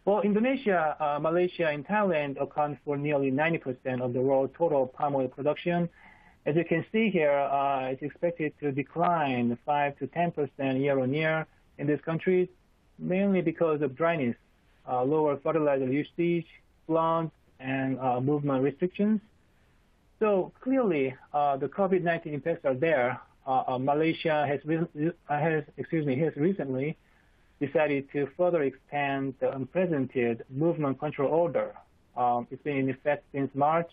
Well, Indonesia, uh, Malaysia, and Thailand account for nearly 90% of the world total palm oil production. As you can see here, uh, it's expected to decline 5 to 10% year on year in these countries, mainly because of dryness, uh, lower fertilizer usage, floods, and movement restrictions. So clearly, uh, the COVID-19 impacts are there. Uh, Malaysia has, has, excuse me, has recently decided to further expand the unprecedented movement control order. Um, it's been in effect since March.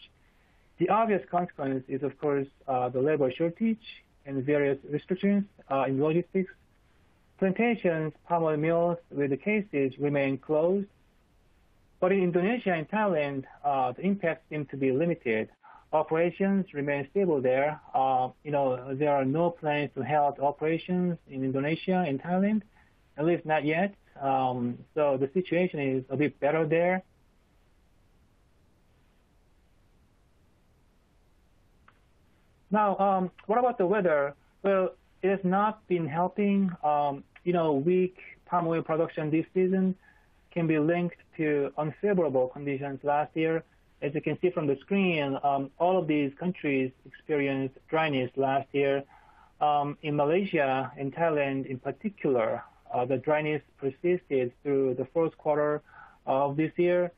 The obvious consequence is, of course, uh, the labor shortage and various restrictions uh, in logistics. Plantations, palm oil mills with the cases remain closed. But in Indonesia and Thailand, uh, the impact seems to be limited. Operations remain stable there. Uh, you know, there are no plans to halt operations in Indonesia and Thailand. at least not yet. Um, so the situation is a bit better there. Now, um, what about the weather? Well, it has not been helping. Um, you know, weak palm oil production this season can be linked to unfavorable conditions last year. As you can see from the screen, um, all of these countries experienced dryness last year. Um, in Malaysia and Thailand in particular, uh, the dryness persisted through the first quarter of this year,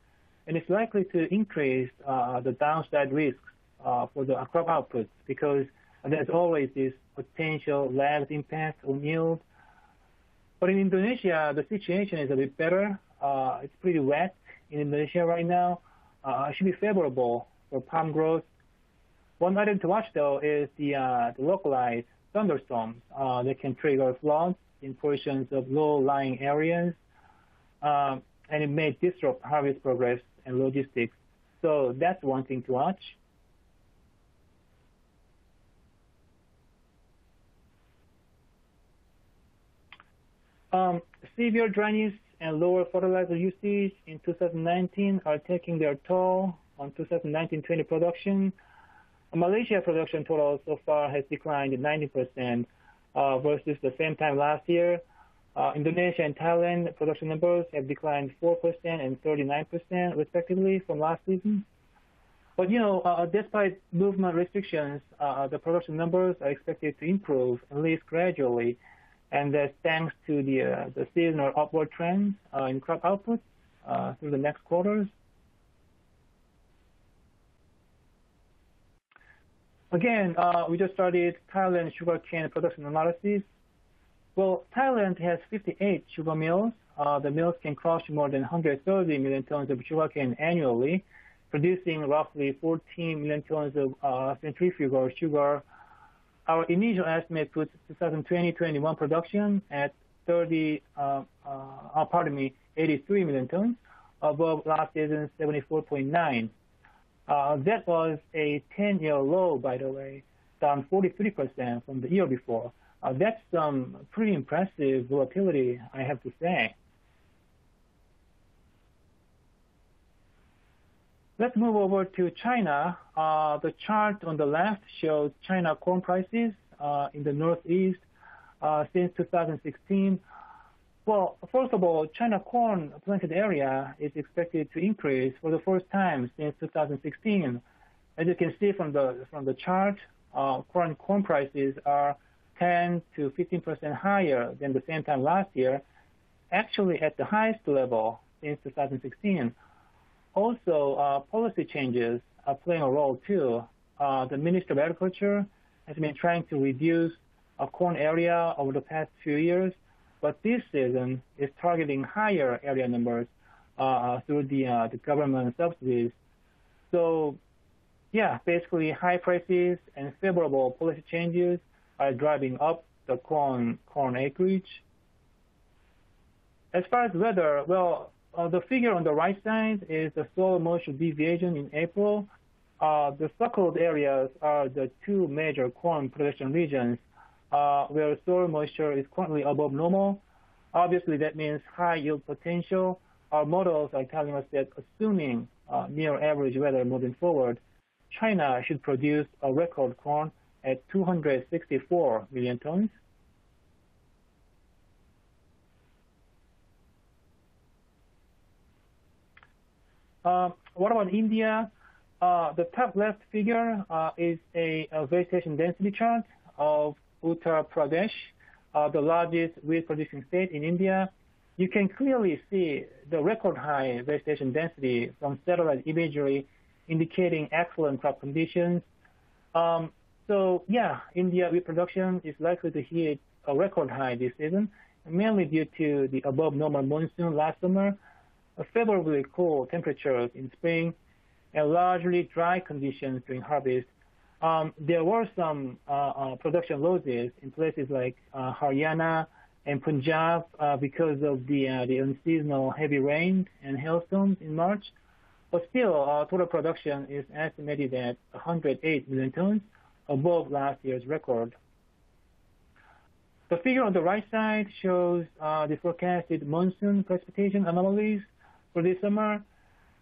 and it's likely to increase uh, the downside risks uh, for the crop output because there's always this potential lagged impact on yield. But in Indonesia, the situation is a bit better. Uh, it's pretty wet in Indonesia right now. Uh, should be favorable for palm growth. One item to watch, though, is the, uh, localized thunderstorms uh, that can trigger floods in portions of low-lying areas, um, and it may disrupt harvest progress and logistics. So that's one thing to watch. Um, severe dryness and lower fertilizer usage in 2019 are taking their toll on 2019-20 production. Malaysia production total so far has declined 90% uh, versus the same time last year. Uh, Indonesia and Thailand production numbers have declined 4% and 39% respectively from last season. But you know, uh, despite movement restrictions, uh, the production numbers are expected to improve at least gradually and that's thanks to the uh, the seasonal upward trend uh, in crop output uh, through the next quarters. Again, we just started Thailand sugarcane production analysis. Well, Thailand has 58 sugar mills. The mills can crush more than 130 million tons of sugarcane annually, producing roughly 14 million tons of centrifugal sugar our initial estimate puts 2020-21 production at 30, uh, uh, pardon me, 83 million tons, above last season's 74.9. Uh, that was a 10-year low, by the way, down 43% from the year before. That's some pretty impressive volatility, I have to say. Let's move over to China. Uh, the chart on the left shows China corn prices uh, in the Northeast uh, since 2016. Well, first of all, China corn planted area is expected to increase for the first time since 2016. As you can see from the from the chart, corn corn prices are 10 to 15 percent higher than the same time last year, actually at the highest level since 2016. Also, uh, policy changes are playing a role too. Uh, the Minister of Agriculture has been trying to reduce a corn area over the past few years, but this season is targeting higher area numbers uh, through the, government subsidies. So, yeah, basically high prices and favorable policy changes are driving up the corn corn acreage. As far as weather, well, the figure on the right side is the soil moisture deviation in April. Uh, the circled areas are the two major corn production regions uh, where soil moisture is currently above normal. Obviously, that means high yield potential. Our models are telling us that assuming uh, near average weather moving forward, China should produce a record corn at 264 million tons. What about India? Uh, the top left figure uh, is a, vegetation density chart of Uttar Pradesh, the largest wheat producing state in India. You can clearly see the record high vegetation density from satellite imagery indicating excellent crop conditions. Um, so yeah, India wheat production is likely to hit a record high this season, mainly due to the above normal monsoon last summer favorably cool temperatures in spring and largely dry conditions during harvest. Um, there were some uh, uh, production losses in places like uh, Haryana and Punjab because of the, the unseasonal heavy rain and hailstorms in March. But still, total production is estimated at 108 million tons, above last year's record. The figure on the right side shows the forecasted monsoon precipitation anomalies for this summer.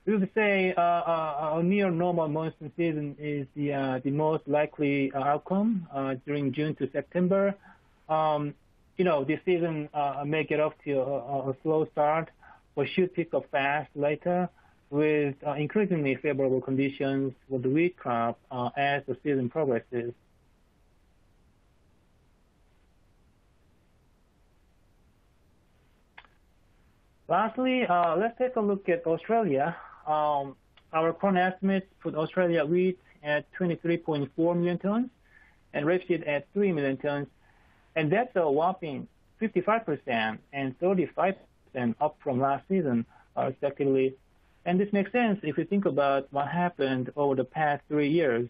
We would say uh, uh, a near normal monsoon season is the uh, most likely uh, outcome uh, during June to September. Um, you know, this season may get off to a, a, slow start, but should pick up fast later with increasingly favorable conditions for the wheat crop as the season progresses. Lastly, uh, let's take a look at Australia. Um, our current estimates put Australia wheat at 23.4 million tons and rapeseed at 3 million tons, and that's a whopping 55% and 35% up from last season, uh, respectively. And this makes sense if you think about what happened over the past three years.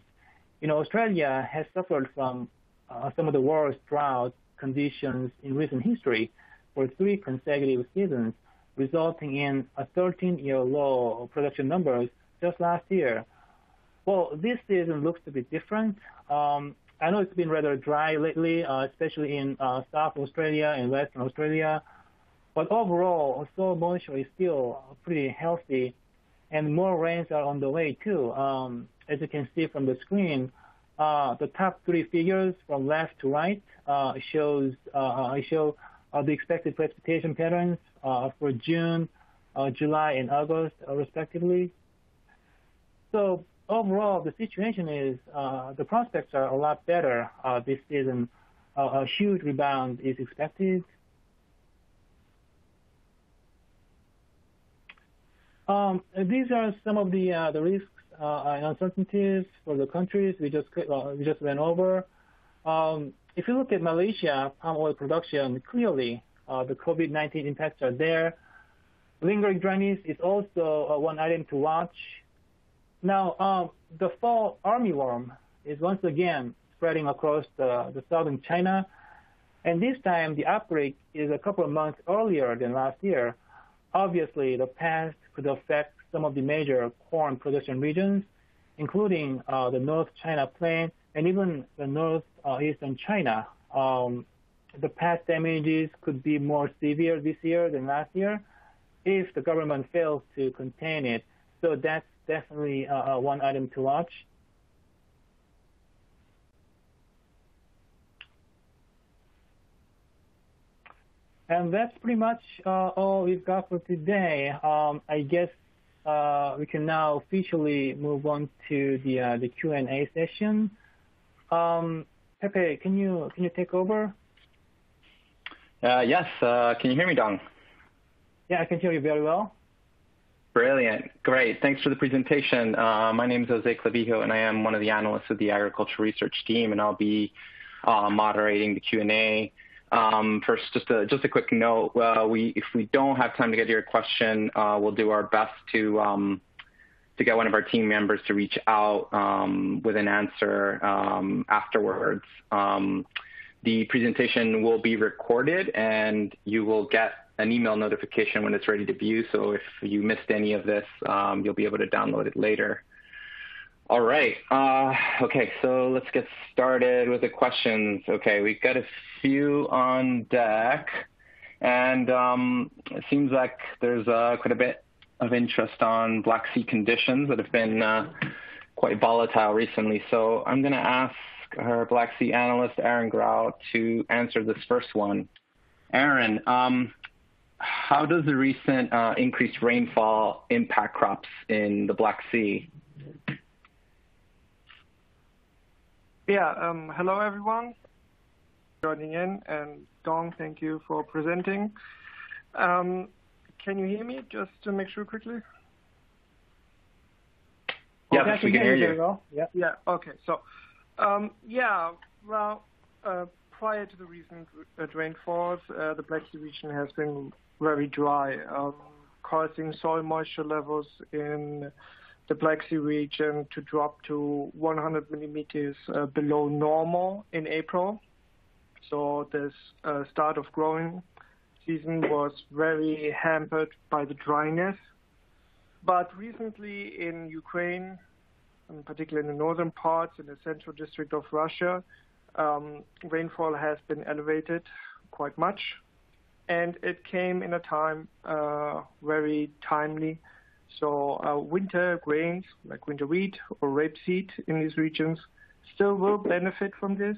You know, Australia has suffered from uh, some of the worst drought conditions in recent history for three consecutive seasons resulting in a 13-year low production numbers just last year. Well, this season looks to be different. Um, I know it's been rather dry lately, uh, especially in uh, South Australia and Western Australia. But overall, soil moisture is still pretty healthy, and more rains are on the way too. Um, as you can see from the screen, uh, the top three figures from left to right shows show the expected precipitation patterns for June, uh, July, and August, respectively. So overall, the situation is the prospects are a lot better this season. A huge rebound is expected. Um, these are some of the the risks and uncertainties for the countries we just we just went over. Um, if you look at Malaysia palm oil production, clearly uh, the COVID-19 impacts are there. Lingering dryness is also uh, one item to watch. Now, um, the fall armyworm is once again spreading across the, the southern China, and this time the outbreak is a couple of months earlier than last year. Obviously, the past could affect some of the major corn production regions, including uh, the North China Plain and even the northeastern China. The past damages could be more severe this year than last year if the government fails to contain it. So that's definitely uh, uh one item to watch. And that's pretty much uh, all we've got for today. Um, I guess uh, we can now officially move on to the uh, the Q&A session. Um, Pepe, can you can you take over? Uh, yes. Uh, can you hear me, Dong? Yeah, I can hear you very well. Brilliant. Great. Thanks for the presentation. Uh, my name is Jose Clavijo, and I am one of the analysts of the agriculture research team, and I'll be uh, moderating the Q&A. Um, first, just a, just a quick note. Uh, we, if we don't have time to get to your question, uh, we'll do our best to um, to get one of our team members to reach out um, with an answer um, afterwards. The presentation will be recorded and you will get an email notification when it's ready to view. So if you missed any of this, um, you'll be able to download it later. All right. Uh, okay, so let's get started with the questions. Okay, we've got a few on deck, and um, it seems like there's uh, quite a bit of interest on Black Sea conditions that have been uh, quite volatile recently. So I'm going to ask our Black Sea analyst, Aaron Grau, to answer this first one. Aaron, um, how does the recent uh, increased rainfall impact crops in the Black Sea? Yeah, um, hello everyone joining in, and Dong, thank you for presenting. Um, can you hear me just to make sure quickly? Yes, okay, we can hear you. Well. Yeah. Yeah. Okay. Um, yeah. Well, uh, prior to the recent uh, rainfalls, uh, the Black Sea region has been very dry, um, causing soil moisture levels in the Black Sea region to drop to 100 millimeters uh, below normal in April. So this uh, start of growing season was very hampered by the dryness. But recently in Ukraine, and particularly in the northern parts, in the central district of Russia, um, rainfall has been elevated quite much, and it came in a time uh, very timely. So uh, winter grains like winter wheat or rapeseed in these regions still will benefit from this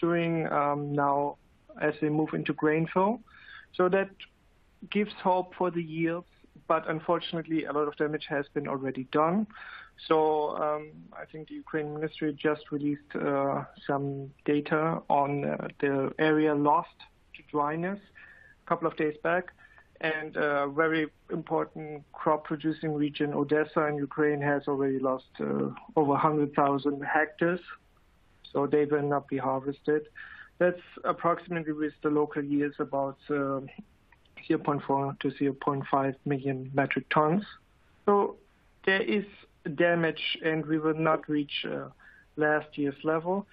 during um, now as they move into grain fill. So that gives hope for the yields, but unfortunately, a lot of damage has been already done. So um, I think the Ukraine ministry just released uh, some data on uh, the area lost to dryness a couple of days back. And a very important crop-producing region, Odessa in Ukraine, has already lost over 100,000 hectares. So they will not be harvested. That's approximately with the local yields about um, 0.4 to 0.5 million metric tons. So there is damage, and we will not reach uh, last year's level.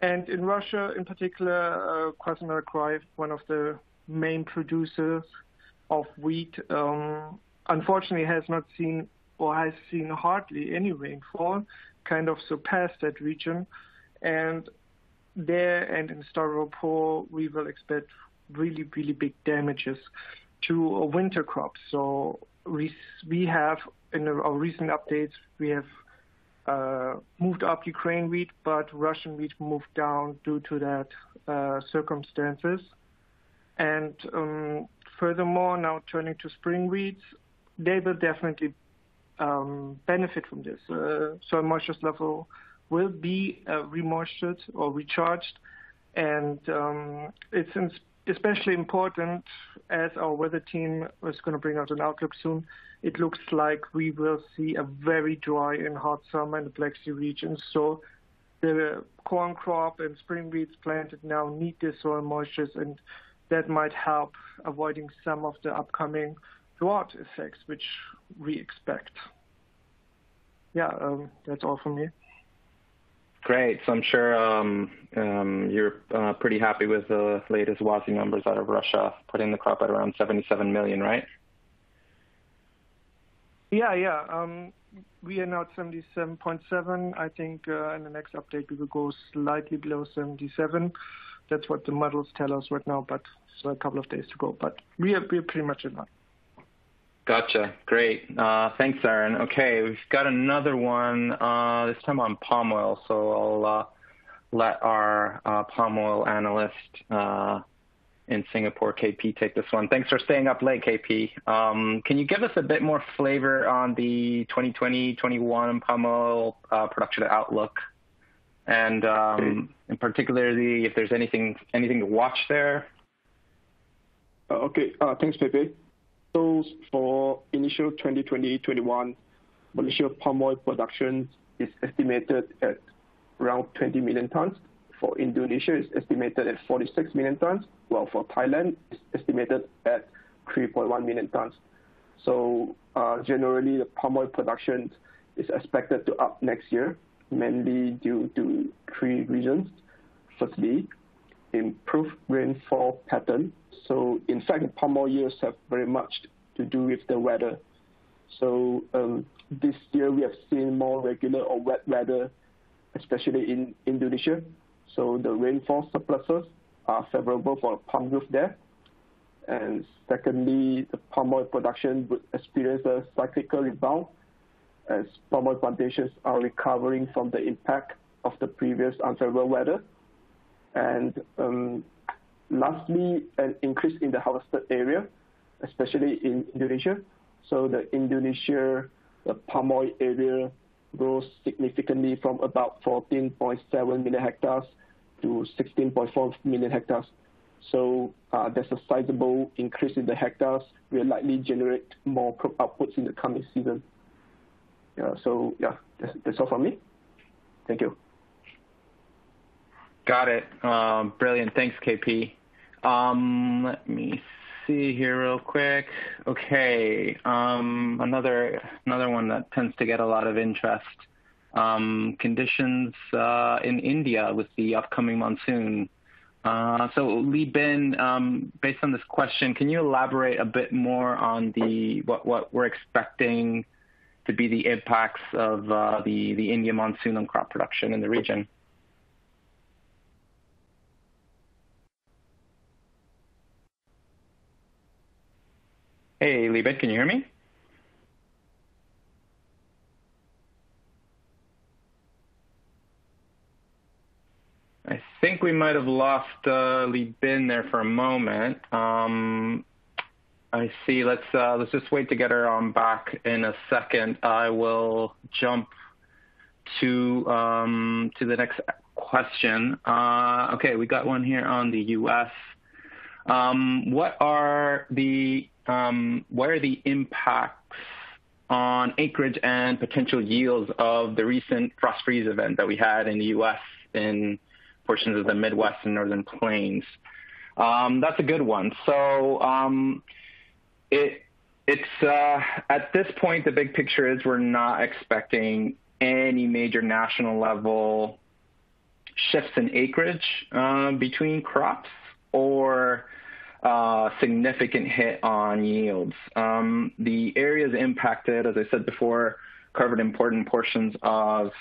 And in Russia, in particular, uh, Krasnodar, one of the main producers of wheat, um, unfortunately has not seen or has seen hardly any rainfall, kind of surpassed that region. And there and in Stavropol, we will expect really, really big damages to uh, winter crops. So we have, in our recent updates, we have moved up Ukraine wheat, but Russian wheat moved down due to that circumstances. And um, furthermore, now turning to spring wheats, they will definitely um, benefit from this. Uh, Soil moisture level will be uh, remoistured or recharged. And um, it's especially important as our weather team is going to bring out an outlook soon. It looks like we will see a very dry and hot summer in the Black Sea region. So the corn crop and spring wheats planted now need the soil moisture, and that might help avoiding some of the upcoming drought effects, which we expect. Yeah, um, that's all from me. Great. So I'm sure um, um, you're uh, pretty happy with the latest WASDE numbers out of Russia, putting the crop at around 77 million, right? Yeah, yeah. Um, We are now at 77.7. I think uh, in the next update, we will go slightly below 77. That's what the models tell us right now, but still a couple of days to go. But we are pretty much in line. Gotcha. Great. Thanks, Aaron. Okay, we've got another one, uh, this time on palm oil. So I'll let our palm oil analyst in Singapore, KP, take this one. Thanks for staying up late, KP. Um, can you give us a bit more flavor on the 2020-2021 palm oil production outlook? And um, particularly, if there's anything anything to watch there? Uh, okay. Uh, thanks, Pepe. So for initial 2020-2021, Malaysia palm oil production is estimated at around 20 million tons. For Indonesia, it's estimated at 46 million tons, while for Thailand, it's estimated at 3.1 million tons. So uh, generally, the palm oil production is expected to up next year, mainly due to three reasons. Firstly, improved rainfall pattern. So in fact, the palm oil yields have very much to do with the weather. So um, this year, we have seen more regular or wet weather, especially in Indonesia. So the rainfall surpluses are favorable for palm growth there. And secondly, the palm oil production would experience a cyclical rebound as palm oil plantations are recovering from the impact of the previous unfavorable weather. And um, lastly, an increase in the harvested area, especially in Indonesia. So the Indonesia the palm oil area grows significantly from about 14.7 million hectares to 16.4 million hectares. So uh, there's a sizable increase in the hectares. We'll likely generate more crop outputs in the coming season. Yeah, So yeah, that's all from me. Thank you. Got it. Uh, brilliant. Thanks, KP. Um, let me see here real quick. Okay. Um, another another one that tends to get a lot of interest. Um, conditions uh, in India with the upcoming monsoon. Uh, so Lee Bin, um, based on this question, can you elaborate a bit more on the what what we're expecting to be the impacts of uh, the the India monsoon on crop production in the region? Hey, Li Bin, can you hear me? I think we might have lost uh, Li Bin there for a moment. Um, I see. Let's uh, let's just wait to get her on back in a second. I will jump to um, to the next question. Uh, okay, we got one here on the U.S. Um, what are the um, what are the impacts on acreage and potential yields of the recent frost freeze event that we had in the U.S. in portions of the Midwest and Northern Plains? Um, that's a good one. So it it's uh, at this point the big picture is we're not expecting any major national level shifts in acreage uh, between crops or uh, significant hit on yields. Um, the areas impacted, as I said before, covered important portions of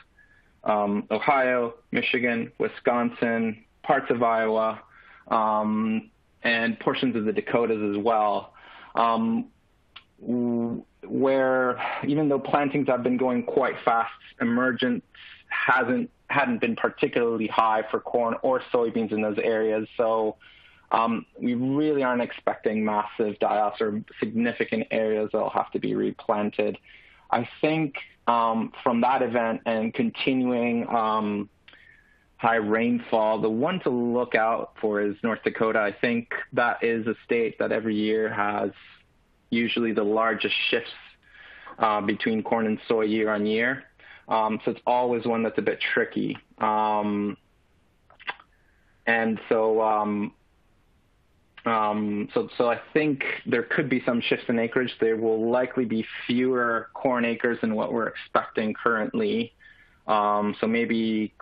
um, Ohio, Michigan, Wisconsin, parts of Iowa, um, and portions of the Dakotas as well. Um, where even though plantings have been going quite fast, emergence hasn't hadn't been particularly high for corn or soybeans in those areas. So we really aren't expecting massive die-offs or significant areas that will have to be replanted. I think um, from that event and continuing um, high rainfall, the one to look out for is North Dakota. I think that is a state that every year has usually the largest shifts uh, between corn and soy year on year. Um, so it's always one that's a bit tricky. Um, and so um, um, so, so I think there could be some shifts in acreage. There will likely be fewer corn acres than what we're expecting currently. Um, so maybe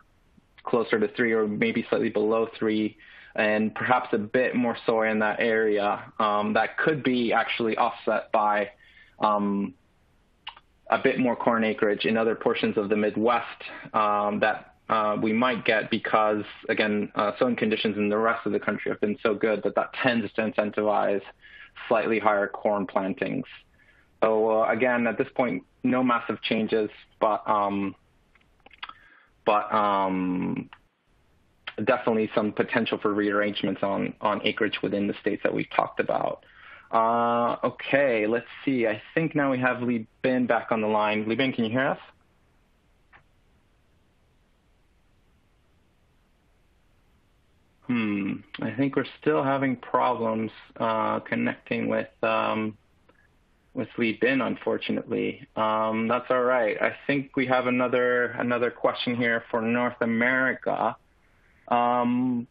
closer to three or maybe slightly below three and perhaps a bit more soy in that area. Um, that could be actually offset by um, a bit more corn acreage in other portions of the Midwest um, that we might get because, again, uh, sowing conditions in the rest of the country have been so good that that tends to incentivize slightly higher corn plantings. So uh, again, at this point, no massive changes, but um, but um, definitely some potential for rearrangements on on acreage within the states that we've talked about. Uh, okay, let's see. I think now we have Bin back on the line. Li Bin, can you hear us? Hmm. I think we're still having problems uh, connecting with um, with Li Bin, unfortunately. Um, that's all right. I think we have another another question here for North America. Um,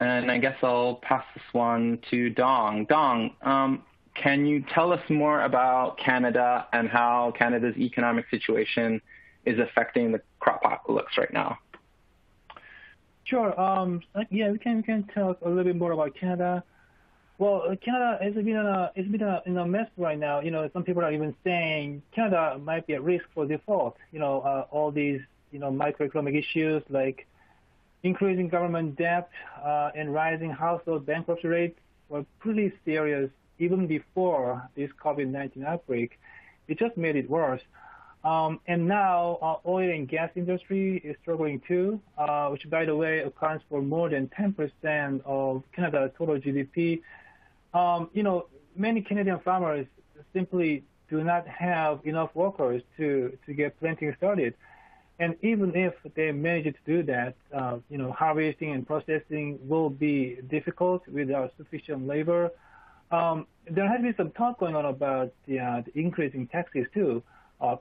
and I guess I'll pass this one to Dong. Dong, um, can you tell us more about Canada and how Canada's economic situation is affecting the crop outlooks right now? Sure. Um, yeah, we can we can talk a little bit more about Canada. Well, uh, Canada has been in a mess right now. You know, some people are even saying Canada might be at risk for default. You know, uh, all these you know microeconomic issues like increasing government debt uh, and rising household bankruptcy rates were pretty serious even before this COVID-19 outbreak. It just made it worse. Um, and now uh, oil and gas industry is struggling too, uh, which by the way accounts for more than 10% of Canada's total GDP. Um, you know, many Canadian farmers simply do not have enough workers to, get planting started. And even if they manage to do that, uh, you know, harvesting and processing will be difficult without sufficient labor. Um, there has been some talk going on about the, increase in taxes too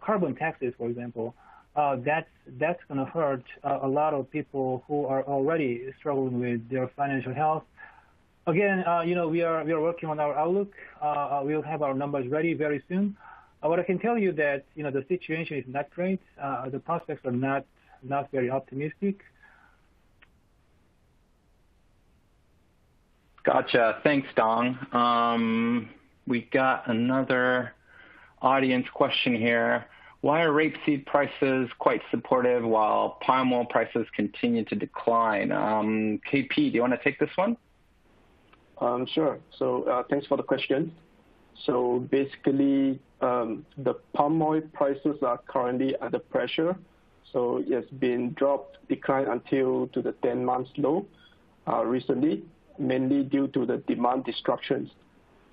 carbon taxes, for example, uh, that's that's going to hurt uh, a lot of people who are already struggling with their financial health. Again, uh, you know, we are we are working on our outlook. Uh, uh, we'll have our numbers ready very soon. but I can tell you that you know the situation is not great. the prospects are not not very optimistic. Gotcha. Thanks, Dong. Um, we got another audience question here. Why are rapeseed prices quite supportive while palm oil prices continue to decline? Um, KP, do you want to take this one? Um, sure. So uh, thanks for the question. So basically, um, the palm oil prices are currently under pressure. So it's been dropped, declined until to the 10 months low uh, recently, mainly due to the demand destructions.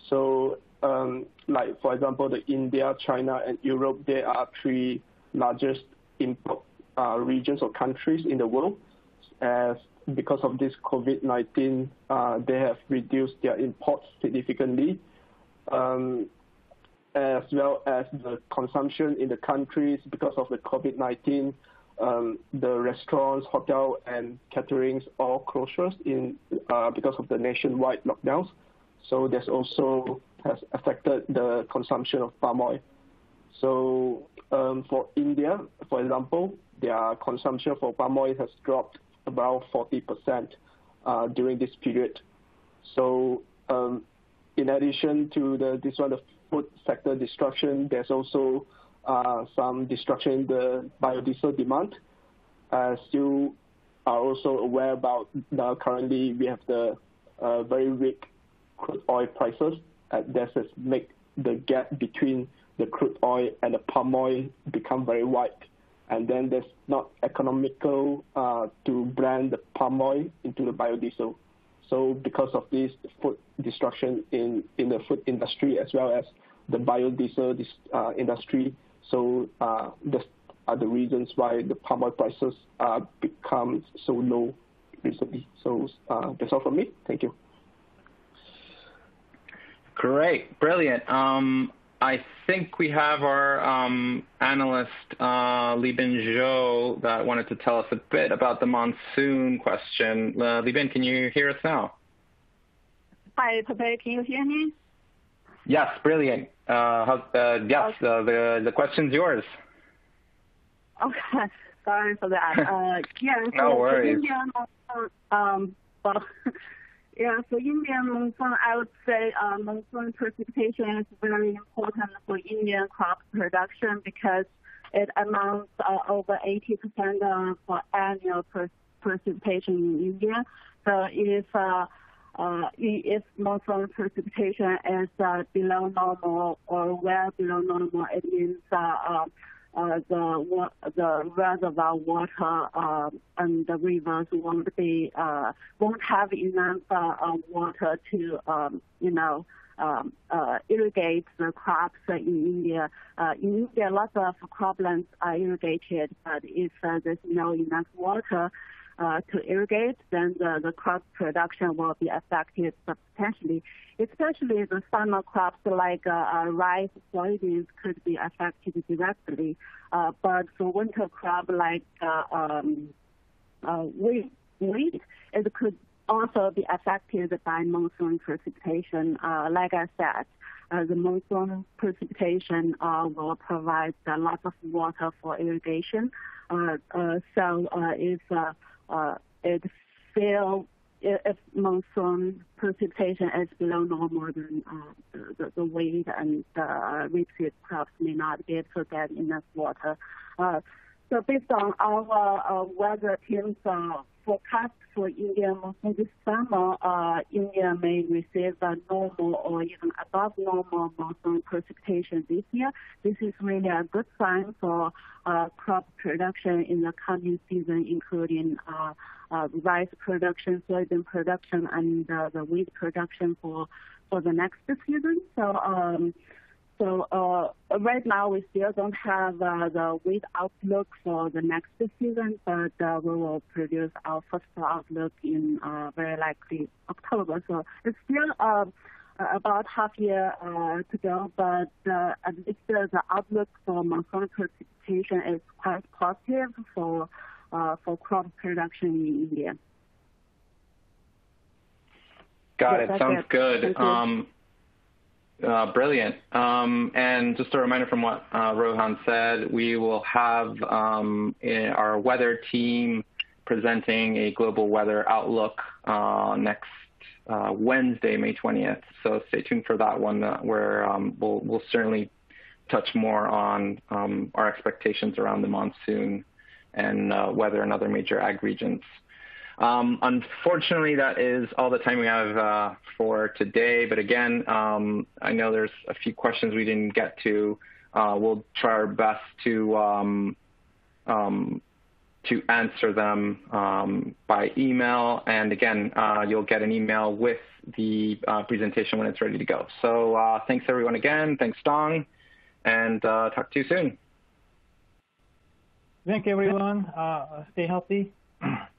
So like, for example, the India, China, and Europe, they are three largest import uh, regions or countries in the world. As because of this COVID-19, uh, they have reduced their imports significantly, um, as well as the consumption in the countries because of the COVID-19. Um, the restaurants, hotel, and caterings all closures in uh, because of the nationwide lockdowns. So there's also has affected the consumption of palm oil. So um, for India, for example, their consumption for palm oil has dropped about 40% uh, during this period. So um, in addition to the this one, the food sector destruction, there's also uh, some destruction in the biodiesel demand. As you are also aware about, now currently we have the uh, very weak crude oil prices. Uh, that has make the gap between the crude oil and the palm oil become very wide and then there's not economical uh, to blend the palm oil into the biodiesel. So because of this food destruction in, in the food industry as well as the biodiesel uh, industry, so uh, these are the reasons why the palm oil prices uh, become so low recently. So uh, that's all from me. Thank you. Great, brilliant. Um, I think we have our um, analyst, uh, Libin Zhou, that wanted to tell us a bit about the monsoon question. Uh, Libin, can you hear us now? Hi, Pepe. Can you hear me? Yes, brilliant. Uh, uh, yes. Uh, the the question's yours. Okay, sorry for that. Uh, yeah, no worries. Yeah, for Indian monsoon, I would say uh, monsoon precipitation is very important for Indian crop production because it amounts uh, over 80% of annual precipitation in India. So if uh, uh, if monsoon precipitation is uh, below normal or well below normal, it means uh, uh, uh, the the reservoir water uh, and the rivers won't be uh, won't have enough uh, water to um, you know um, uh, irrigate the crops in India. Uh, in India, lots of croplands are irrigated, but if uh, there's no enough water, to irrigate, then the, the crop production will be affected substantially. Especially the summer crops like uh, uh, rice, soybeans could be affected directly. Uh, but for winter crop like uh, um, uh, wheat, wheat, it could also be affected by monsoon precipitation. Uh, like I said, uh, the monsoon precipitation uh, will provide a lot of water for irrigation. Uh, uh, so uh, if uh, it fail if monsoon precipitation is below normal, then uh, the, the wheat and uh, rapeseed crops may not be able to get enough water. Uh, so based on our uh, weather team's uh, forecast for India this summer, uh, India may receive a normal or even above normal monsoon precipitation this year. This is really a good sign for uh, crop production in the coming season, including uh, uh, rice production, soybean production, and uh, the wheat production for for the next season. So. Um, right now we still don't have uh, the wheat outlook for the next season, but uh, we will produce our first outlook in uh, very likely October. So it's still uh, about half year uh, to go, but uh, at least the outlook for monsoon precipitation is quite positive for uh, for crop production in India. Got it. Sounds good. Um, uh, brilliant. Um, and just a reminder from what uh, Rohan said, we will have um, our weather team presenting a global weather outlook uh, next uh, Wednesday, May 20th. So stay tuned for that one, uh, where um, we'll, certainly touch more on our expectations around the monsoon and uh, weather in other major ag regions. Um, unfortunately, that is all the time we have uh, for today. But again, um, I know there's a few questions we didn't get to. Uh, we'll try our best to um, um to answer them um, by email. And again, uh, you'll get an email with the uh, presentation when it's ready to go. So uh, thanks everyone again. Thanks Dong, and talk to you soon. Thank you everyone. stay healthy.